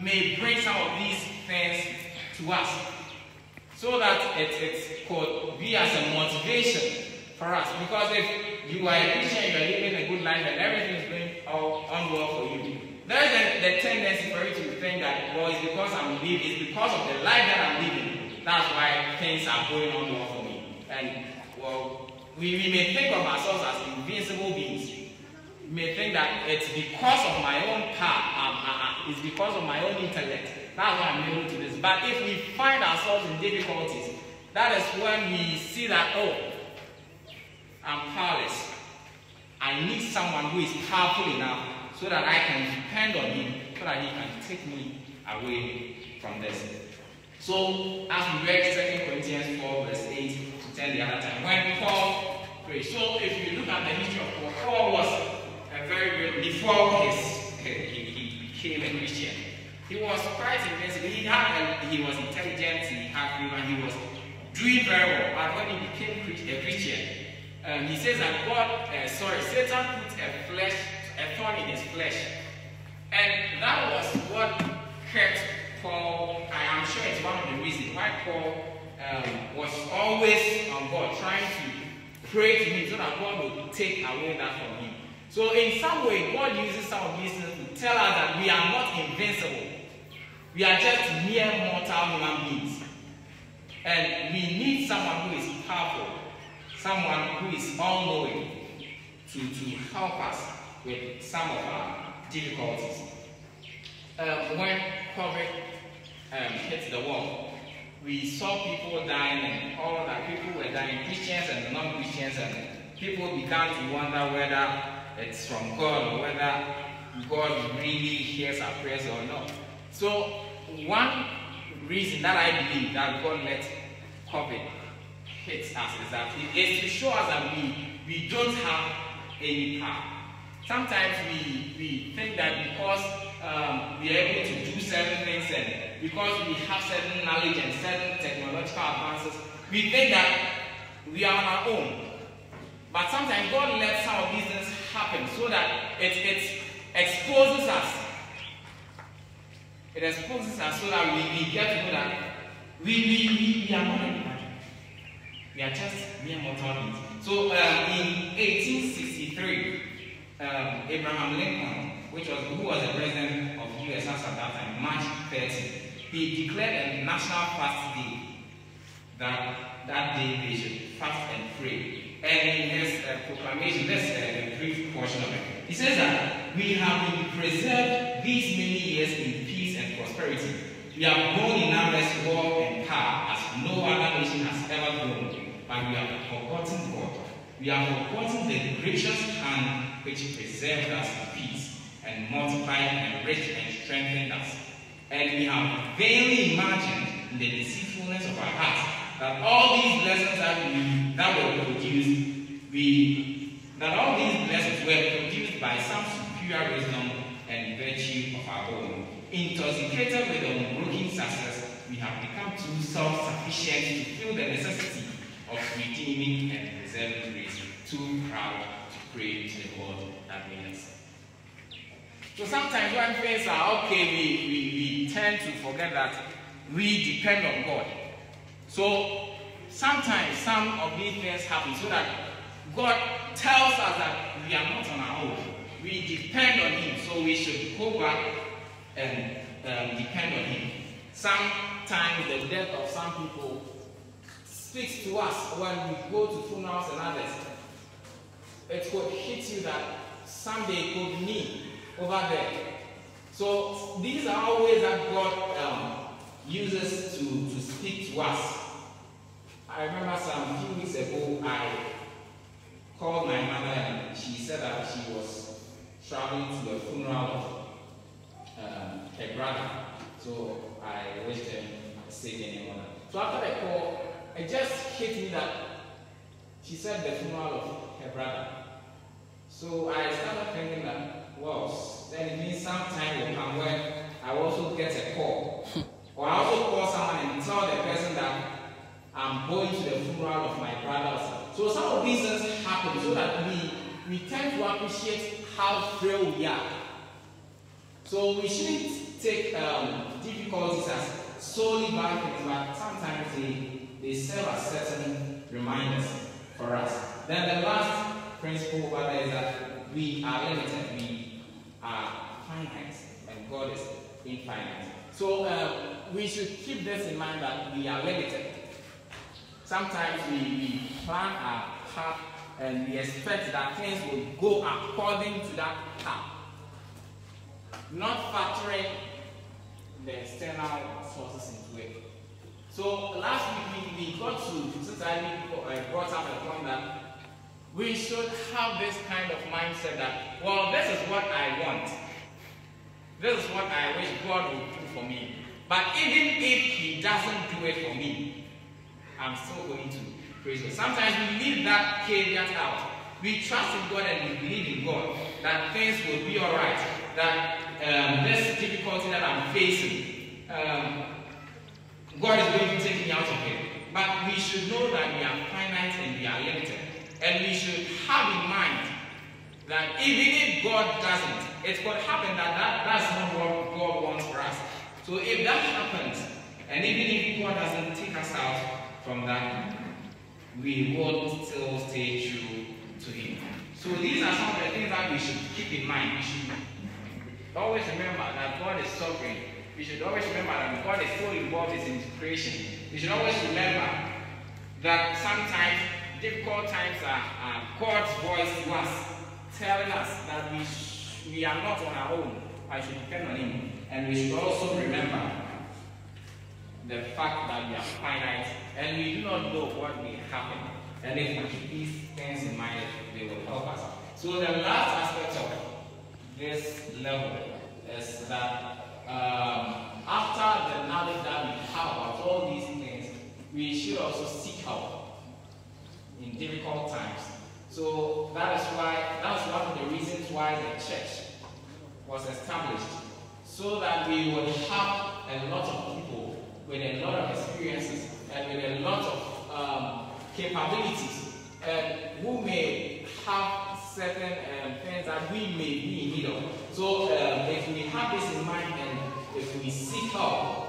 may bring some of these things to us so that it, it could be as a motivation for us. Because if you are a Christian, you are living a good life and everything is going on well for you, there is a, the tendency for you to think that, well, it's because I'm living, it's because of the life that I'm living. That's why things are going on well for me. And, well, we, we may think of ourselves as invincible beings. May think that it's because of my own power, um, uh, uh, it's because of my own intellect. That's why I'm able to this. But if we find ourselves in difficulties, that is when we see that, oh, I'm powerless. I need someone who is powerful enough so that I can depend on him, so that he can take me away from this. So, as we read 2 Corinthians 4, verse 8 to 10 the other time, when Paul prayed. So, if you look at the history of Paul, Paul was a very, before his, he, he became a Christian, he was quite invincible. He had, he was intelligent, he had humor, he was doing very well. But when he became a Christian, um, he says that God, uh, sorry, Satan put a flesh a thorn in his flesh. And that was what kept Paul, I am sure it's one of the reasons why Paul um, was always on God, trying to pray to him so that God would take away that from him. So in some way, God uses some of these things to tell us that we are not invincible. We are just mere mortal human beings. And we need someone who is powerful, someone who is all-knowing to, to help us with some of our difficulties. Um, when COVID um, hit the world, we saw people dying and all that. People were dying, Christians and non-Christians, and people began to wonder whether it's from God or whether God really hears our prayers or not. So one reason that I believe that God let COVID hit us is that it is to show us that we, we don't have any power. Sometimes we, we think that because um, we are able to do certain things and because we have certain knowledge and certain technological advances, we think that we are on our own. But sometimes God lets some of these things happen so that it, it exposes us. Exposes us so that we, we get to know that we, we, we, we are not anybody. We are just mere mortal beings. So um, in 1863, um, Abraham Lincoln, which was who was the president of the US at that time, March 30, he declared a national fast day that that day they should fast and pray. And in his uh, proclamation, let's uh, a brief portion of it. He says that we have been preserved these many years in prosperity. We are born in numbers, wealth, and power as no other nation has ever grown. But we have forgotten God. We have forgotten the gracious hand which preserved us in peace and multiplied, enriched, and strengthened us. And we have vainly imagined in the deceitfulness of our hearts that all these blessings that we that were produced, we that all these blessings were produced by some superior wisdom and virtue of our own. Intoxicated with unbroken success, we have become too self-sufficient to feel the necessity of redeeming and preserving grace, too proud to pray to the God that us. So sometimes when things are okay, we, we, we tend to forget that we depend on God. So sometimes some of these things happen so that God tells us that we are not on our own. We depend on Him, so we should go back and um, depend on Him. Sometimes the death of some people speaks to us when we go to funerals and others. It could hit you that someday it could me over there. So these are all ways that God um, uses to, to speak to us. I remember some few weeks ago, I called my mother and she said that she was traveling to the funeral of her brother. So I wished her safe and honor. So after the call, it just hit me that she said the funeral of her brother. So I started thinking that, well, then it means some time will come when I also get a call. or I also call someone and tell the person that I'm going to the funeral of my brother. So some of these things happen so that we, we tend to appreciate how frail we are. So we shouldn't take um, difficulties as solely bad things, but sometimes they, they serve as certain reminders for us. Then the last principle over there is that we are limited, we are finite, and God is infinite. So uh, we should keep this in mind that we are limited. Sometimes we, we plan our path and we expect that things will go according to that path. Not factoring the external sources into it. So last week we, we got to, since I brought up a point that we should have this kind of mindset that, well, this is what I want. This is what I wish God would do for me. But even if He doesn't do it for me, I'm still going to praise God. Sometimes we leave that caveat out. We trust in God and we believe in God that things will be alright. That um, this difficulty that I'm facing, um, God is going to take me out of it. But we should know that we are finite and we are limited. And we should have in mind that even if God doesn't, it could happen that, that that's not what God wants for us. So if that happens, and even if God doesn't take us out from that, we will still stay true to Him. So these are some of the things that we should keep in mind. We should always remember that God is sovereign. We should always remember that God is so involved in creation. We should always remember that sometimes difficult times are, are God's voice to us, telling us that we, we are not on our own. I should depend on Him. And we should also remember the fact that we are finite and we do not know what may happen. And if we keep these things in mind, they will help us. So the last aspect of this level is that um, after the knowledge that we have about all these things, we should also seek help in difficult times. So that is why that's one of the reasons why the church was established, so that we would have a lot of people with a lot of experiences and with a lot of um, capabilities, and who may have certain um, things that we may be in need of. So um, if we have this in mind and if we seek help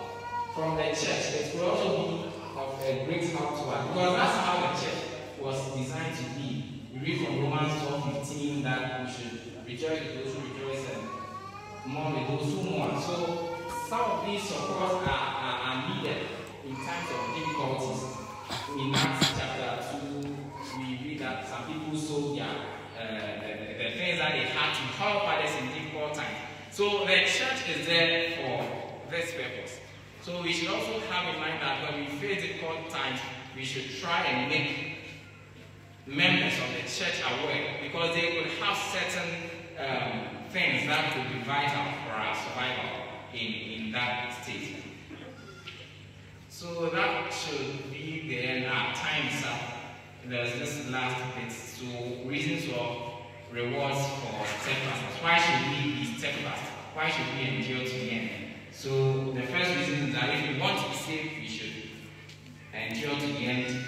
from the church, it will also be of a great help to us. Because that's how the church was designed to be. We read from Romans 12 15 that we should rejoice with those who rejoice and mourn with those who mourn. So some of these supports are, are, are needed in times of difficulties. In Acts that they had to help others in difficult times. So the church is there for this purpose. So we should also have in mind that when we face difficult times, we should try and make members of the church aware because they could have certain um, things that could be vital for our survival in, in that state. So that should be the end. Our time up. There's this last bit. So reasons of rewards for steadfastness. Why should we be steadfast? Why should we endure to the end? So the first reason is that if we want to be saved, we should endure to the end.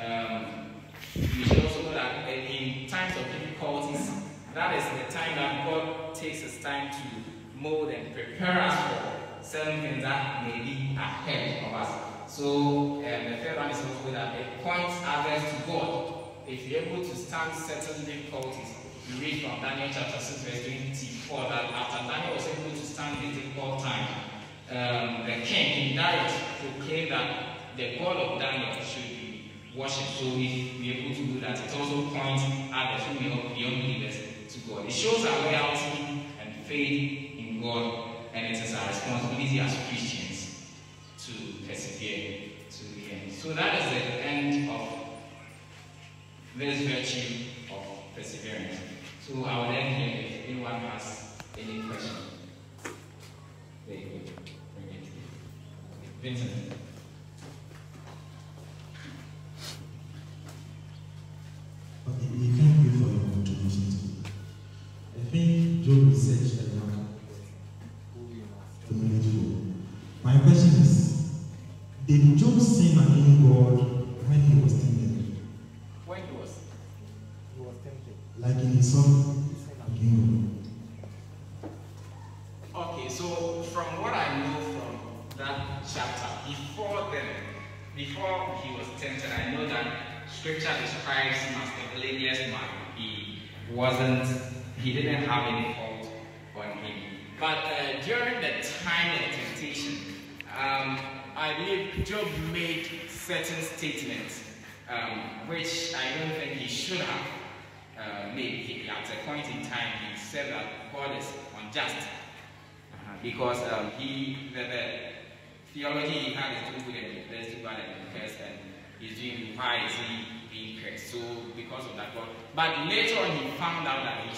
Um, we should also know that in times of difficulties, that is the time that God takes his time to mold and prepare us for certain things that may be ahead of us. So um, the third one is also that it points others to God. If you're able to stand certain difficulties, you read from Daniel chapter 6, verse 24, that after Daniel was able to stand the difficult time, um, the king, Darius, proclaimed that the God of Daniel should be worshipped. So if we're able to do that, it also points at the may of the unbelievers to God. It shows our loyalty and faith in God, and it is our responsibility as Christians to persevere to the end. So that is the end of this virtue of perseverance. So I will end here if anyone has any question. Very good. Bring it. Vincent.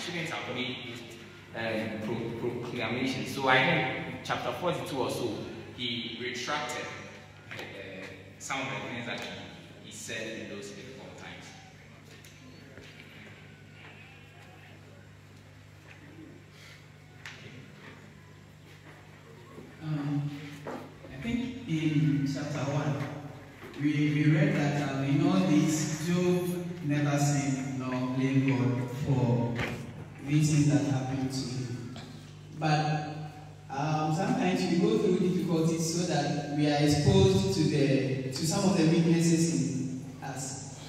Shouldn't have made um, pro- proclamation. So I think chapter 42 or so he retracted uh, uh, some of the things that he, he said in those difficult times. Um, I think in chapter 1, we, we read that um, in all this, Job never sinned nor blamed God for things that happened to him. But um, sometimes we go through difficulties so that we are exposed to the to some of the weaknesses in us.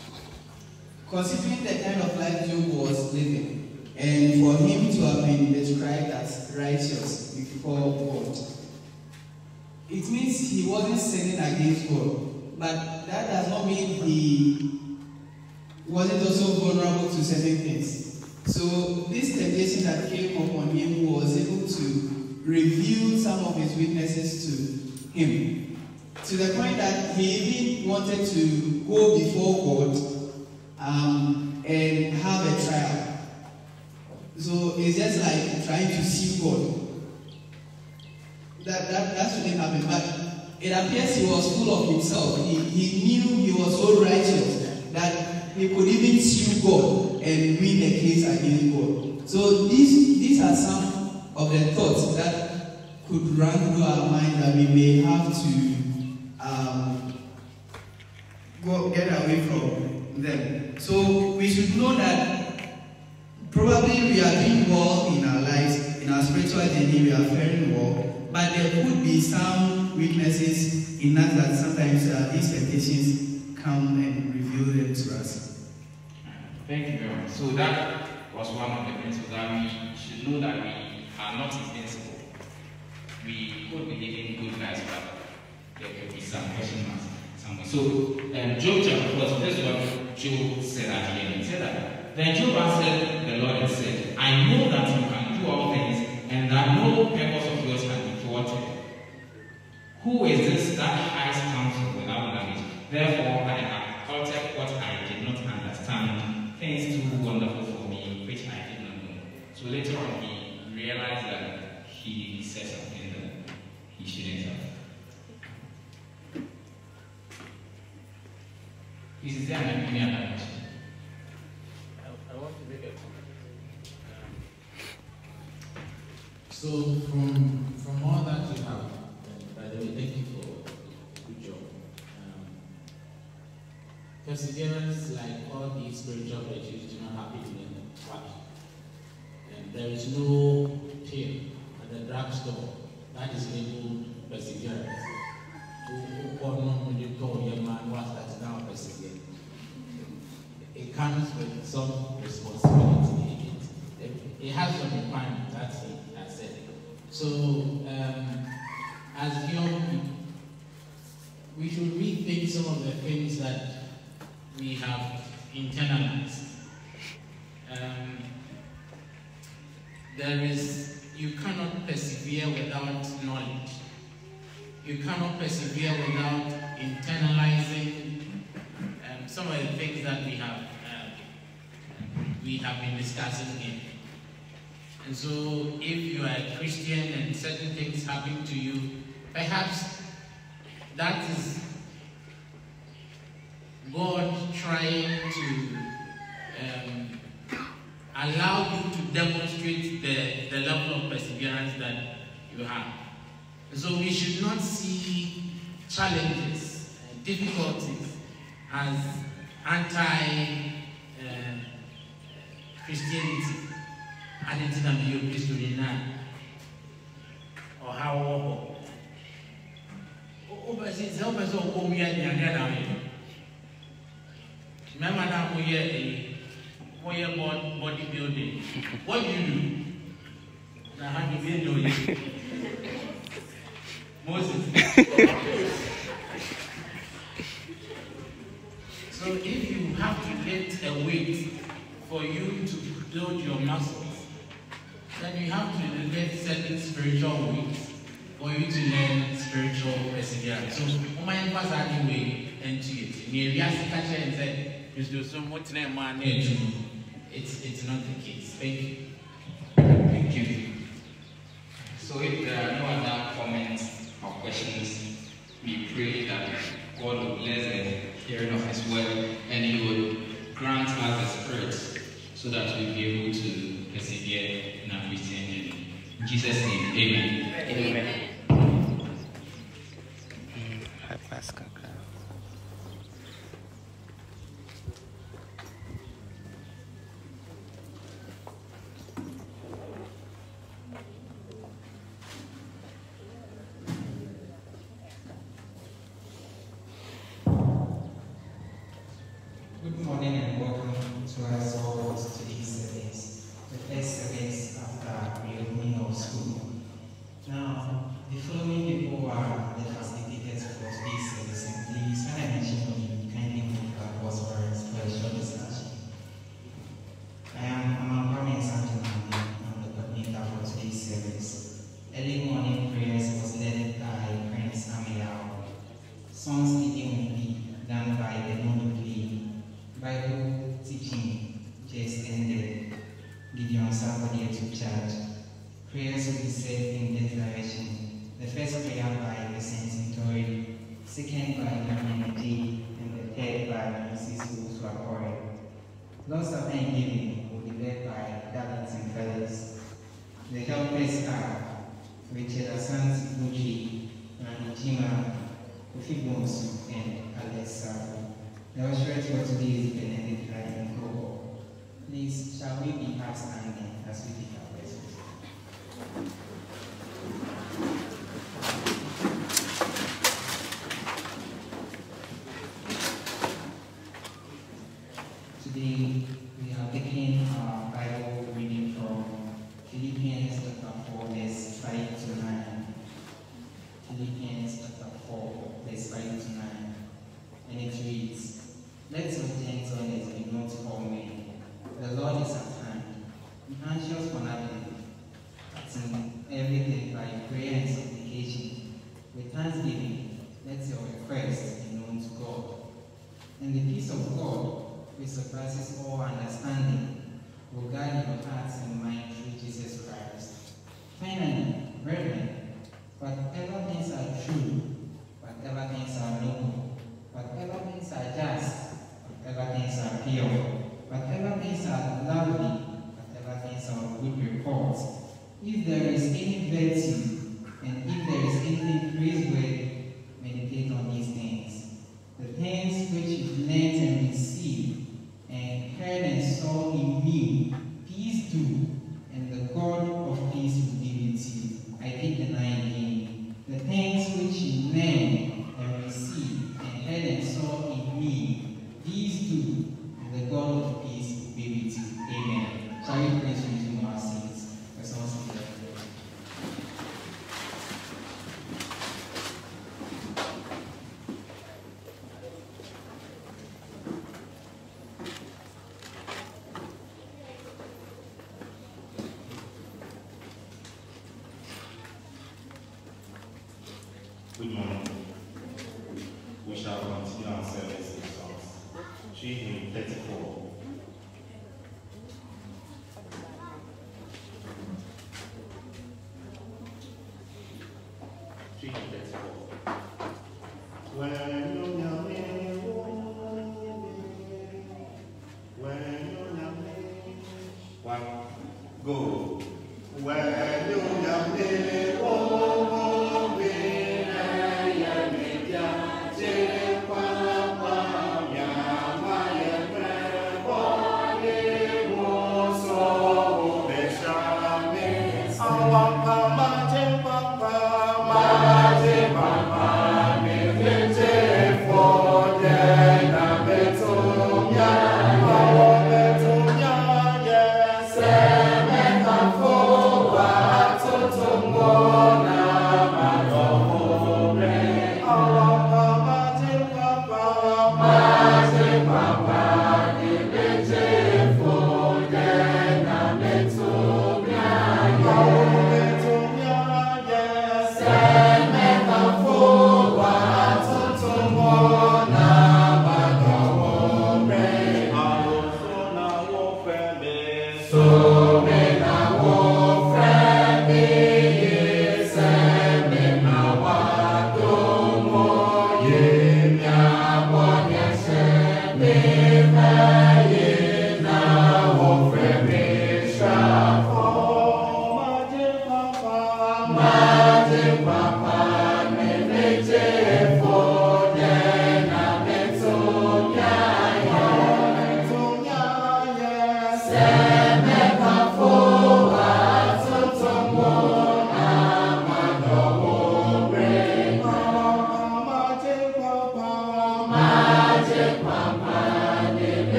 Considering the kind of life Job was living, and for him to have been described as righteous before God, it means he wasn't sinning against God. But that does not mean he wasn't also vulnerable to certain things. So this temptation that came upon him was able to reveal some of his weaknesses to him. To the point that he even wanted to go before God um, and have a trial. So it's just like trying to see God that, that, that shouldn't happen. But it appears he was full of himself. He, he knew he was so righteous that he could even sue God and win the case against God. So these, these are some of the thoughts that could run through our mind that we may have to um, go get away from them. So we should know that Probably we are doing well in our lives, in our spiritual journey, we are faring well, but there could be some weaknesses in us that sometimes uh, these temptations come and reveal them to us. Thank you very much. So that was one of the principles that we should know that we are not invincible. We could be living good lives, but there could be some question marks somewhere. So um, Job chapter 4, so this is what Job said at the end. He said that, then Job answered the Lord and said, I know that you can do all things, and that no purpose of yours can be thwarted. Who is this that hides counsel without knowledge? Therefore, I So later on, he realized that he said something that he shouldn't have. Is there any other question? I, I want to make a comment. So from from all that you have, and by the way, thank you for a good job. Um, perseverance, like all these spiritual virtues, do not happen in a flash. And there is no pill at the drugstore that is labeled perseverance. Medical young man has started now persevere. It comes with some responsibility. It, it, it has some requirements that he has said. So, um, as young people, we should rethink some of the things that we have internalized. Um, there is, you cannot persevere without knowledge. You cannot persevere without internalizing um, some of the things that we have um, we have been discussing here. And so, if you are a Christian and certain things happen to you, perhaps that is God trying to um, allow you to demonstrate the, the level of perseverance that you have. So, we should not see challenges, and difficulties as anti uh, Christianity. Anything that you Christian now, or how overseas, wopɛ sɛ wokɔ wia aduane na woyɛ mmarima na moyɛ ɛyi bod body building what do you do? Na ha de bi ɛna oyɛ moses. So if you have to get a weight for you to build your muscles then you have to get certain spiritual weights for you to learn spiritual perseverance. So, ọmọ yẹn fa saa ni wei ẹntu yẹ ti ní ewi ase ká kyerɛ nsɛ kristu so mo tena mu a na etu it's it's not the case thank you. Thank you. So if there are no other comments or questions, we pray that God will bless the hearing of His word and He would grant us the Spirit so that we'll be able to persevere in our Christian. In Jesus' name, Amen. Amen. Help us,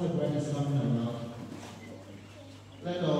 the grandson and now. Let us. Uh,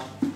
One,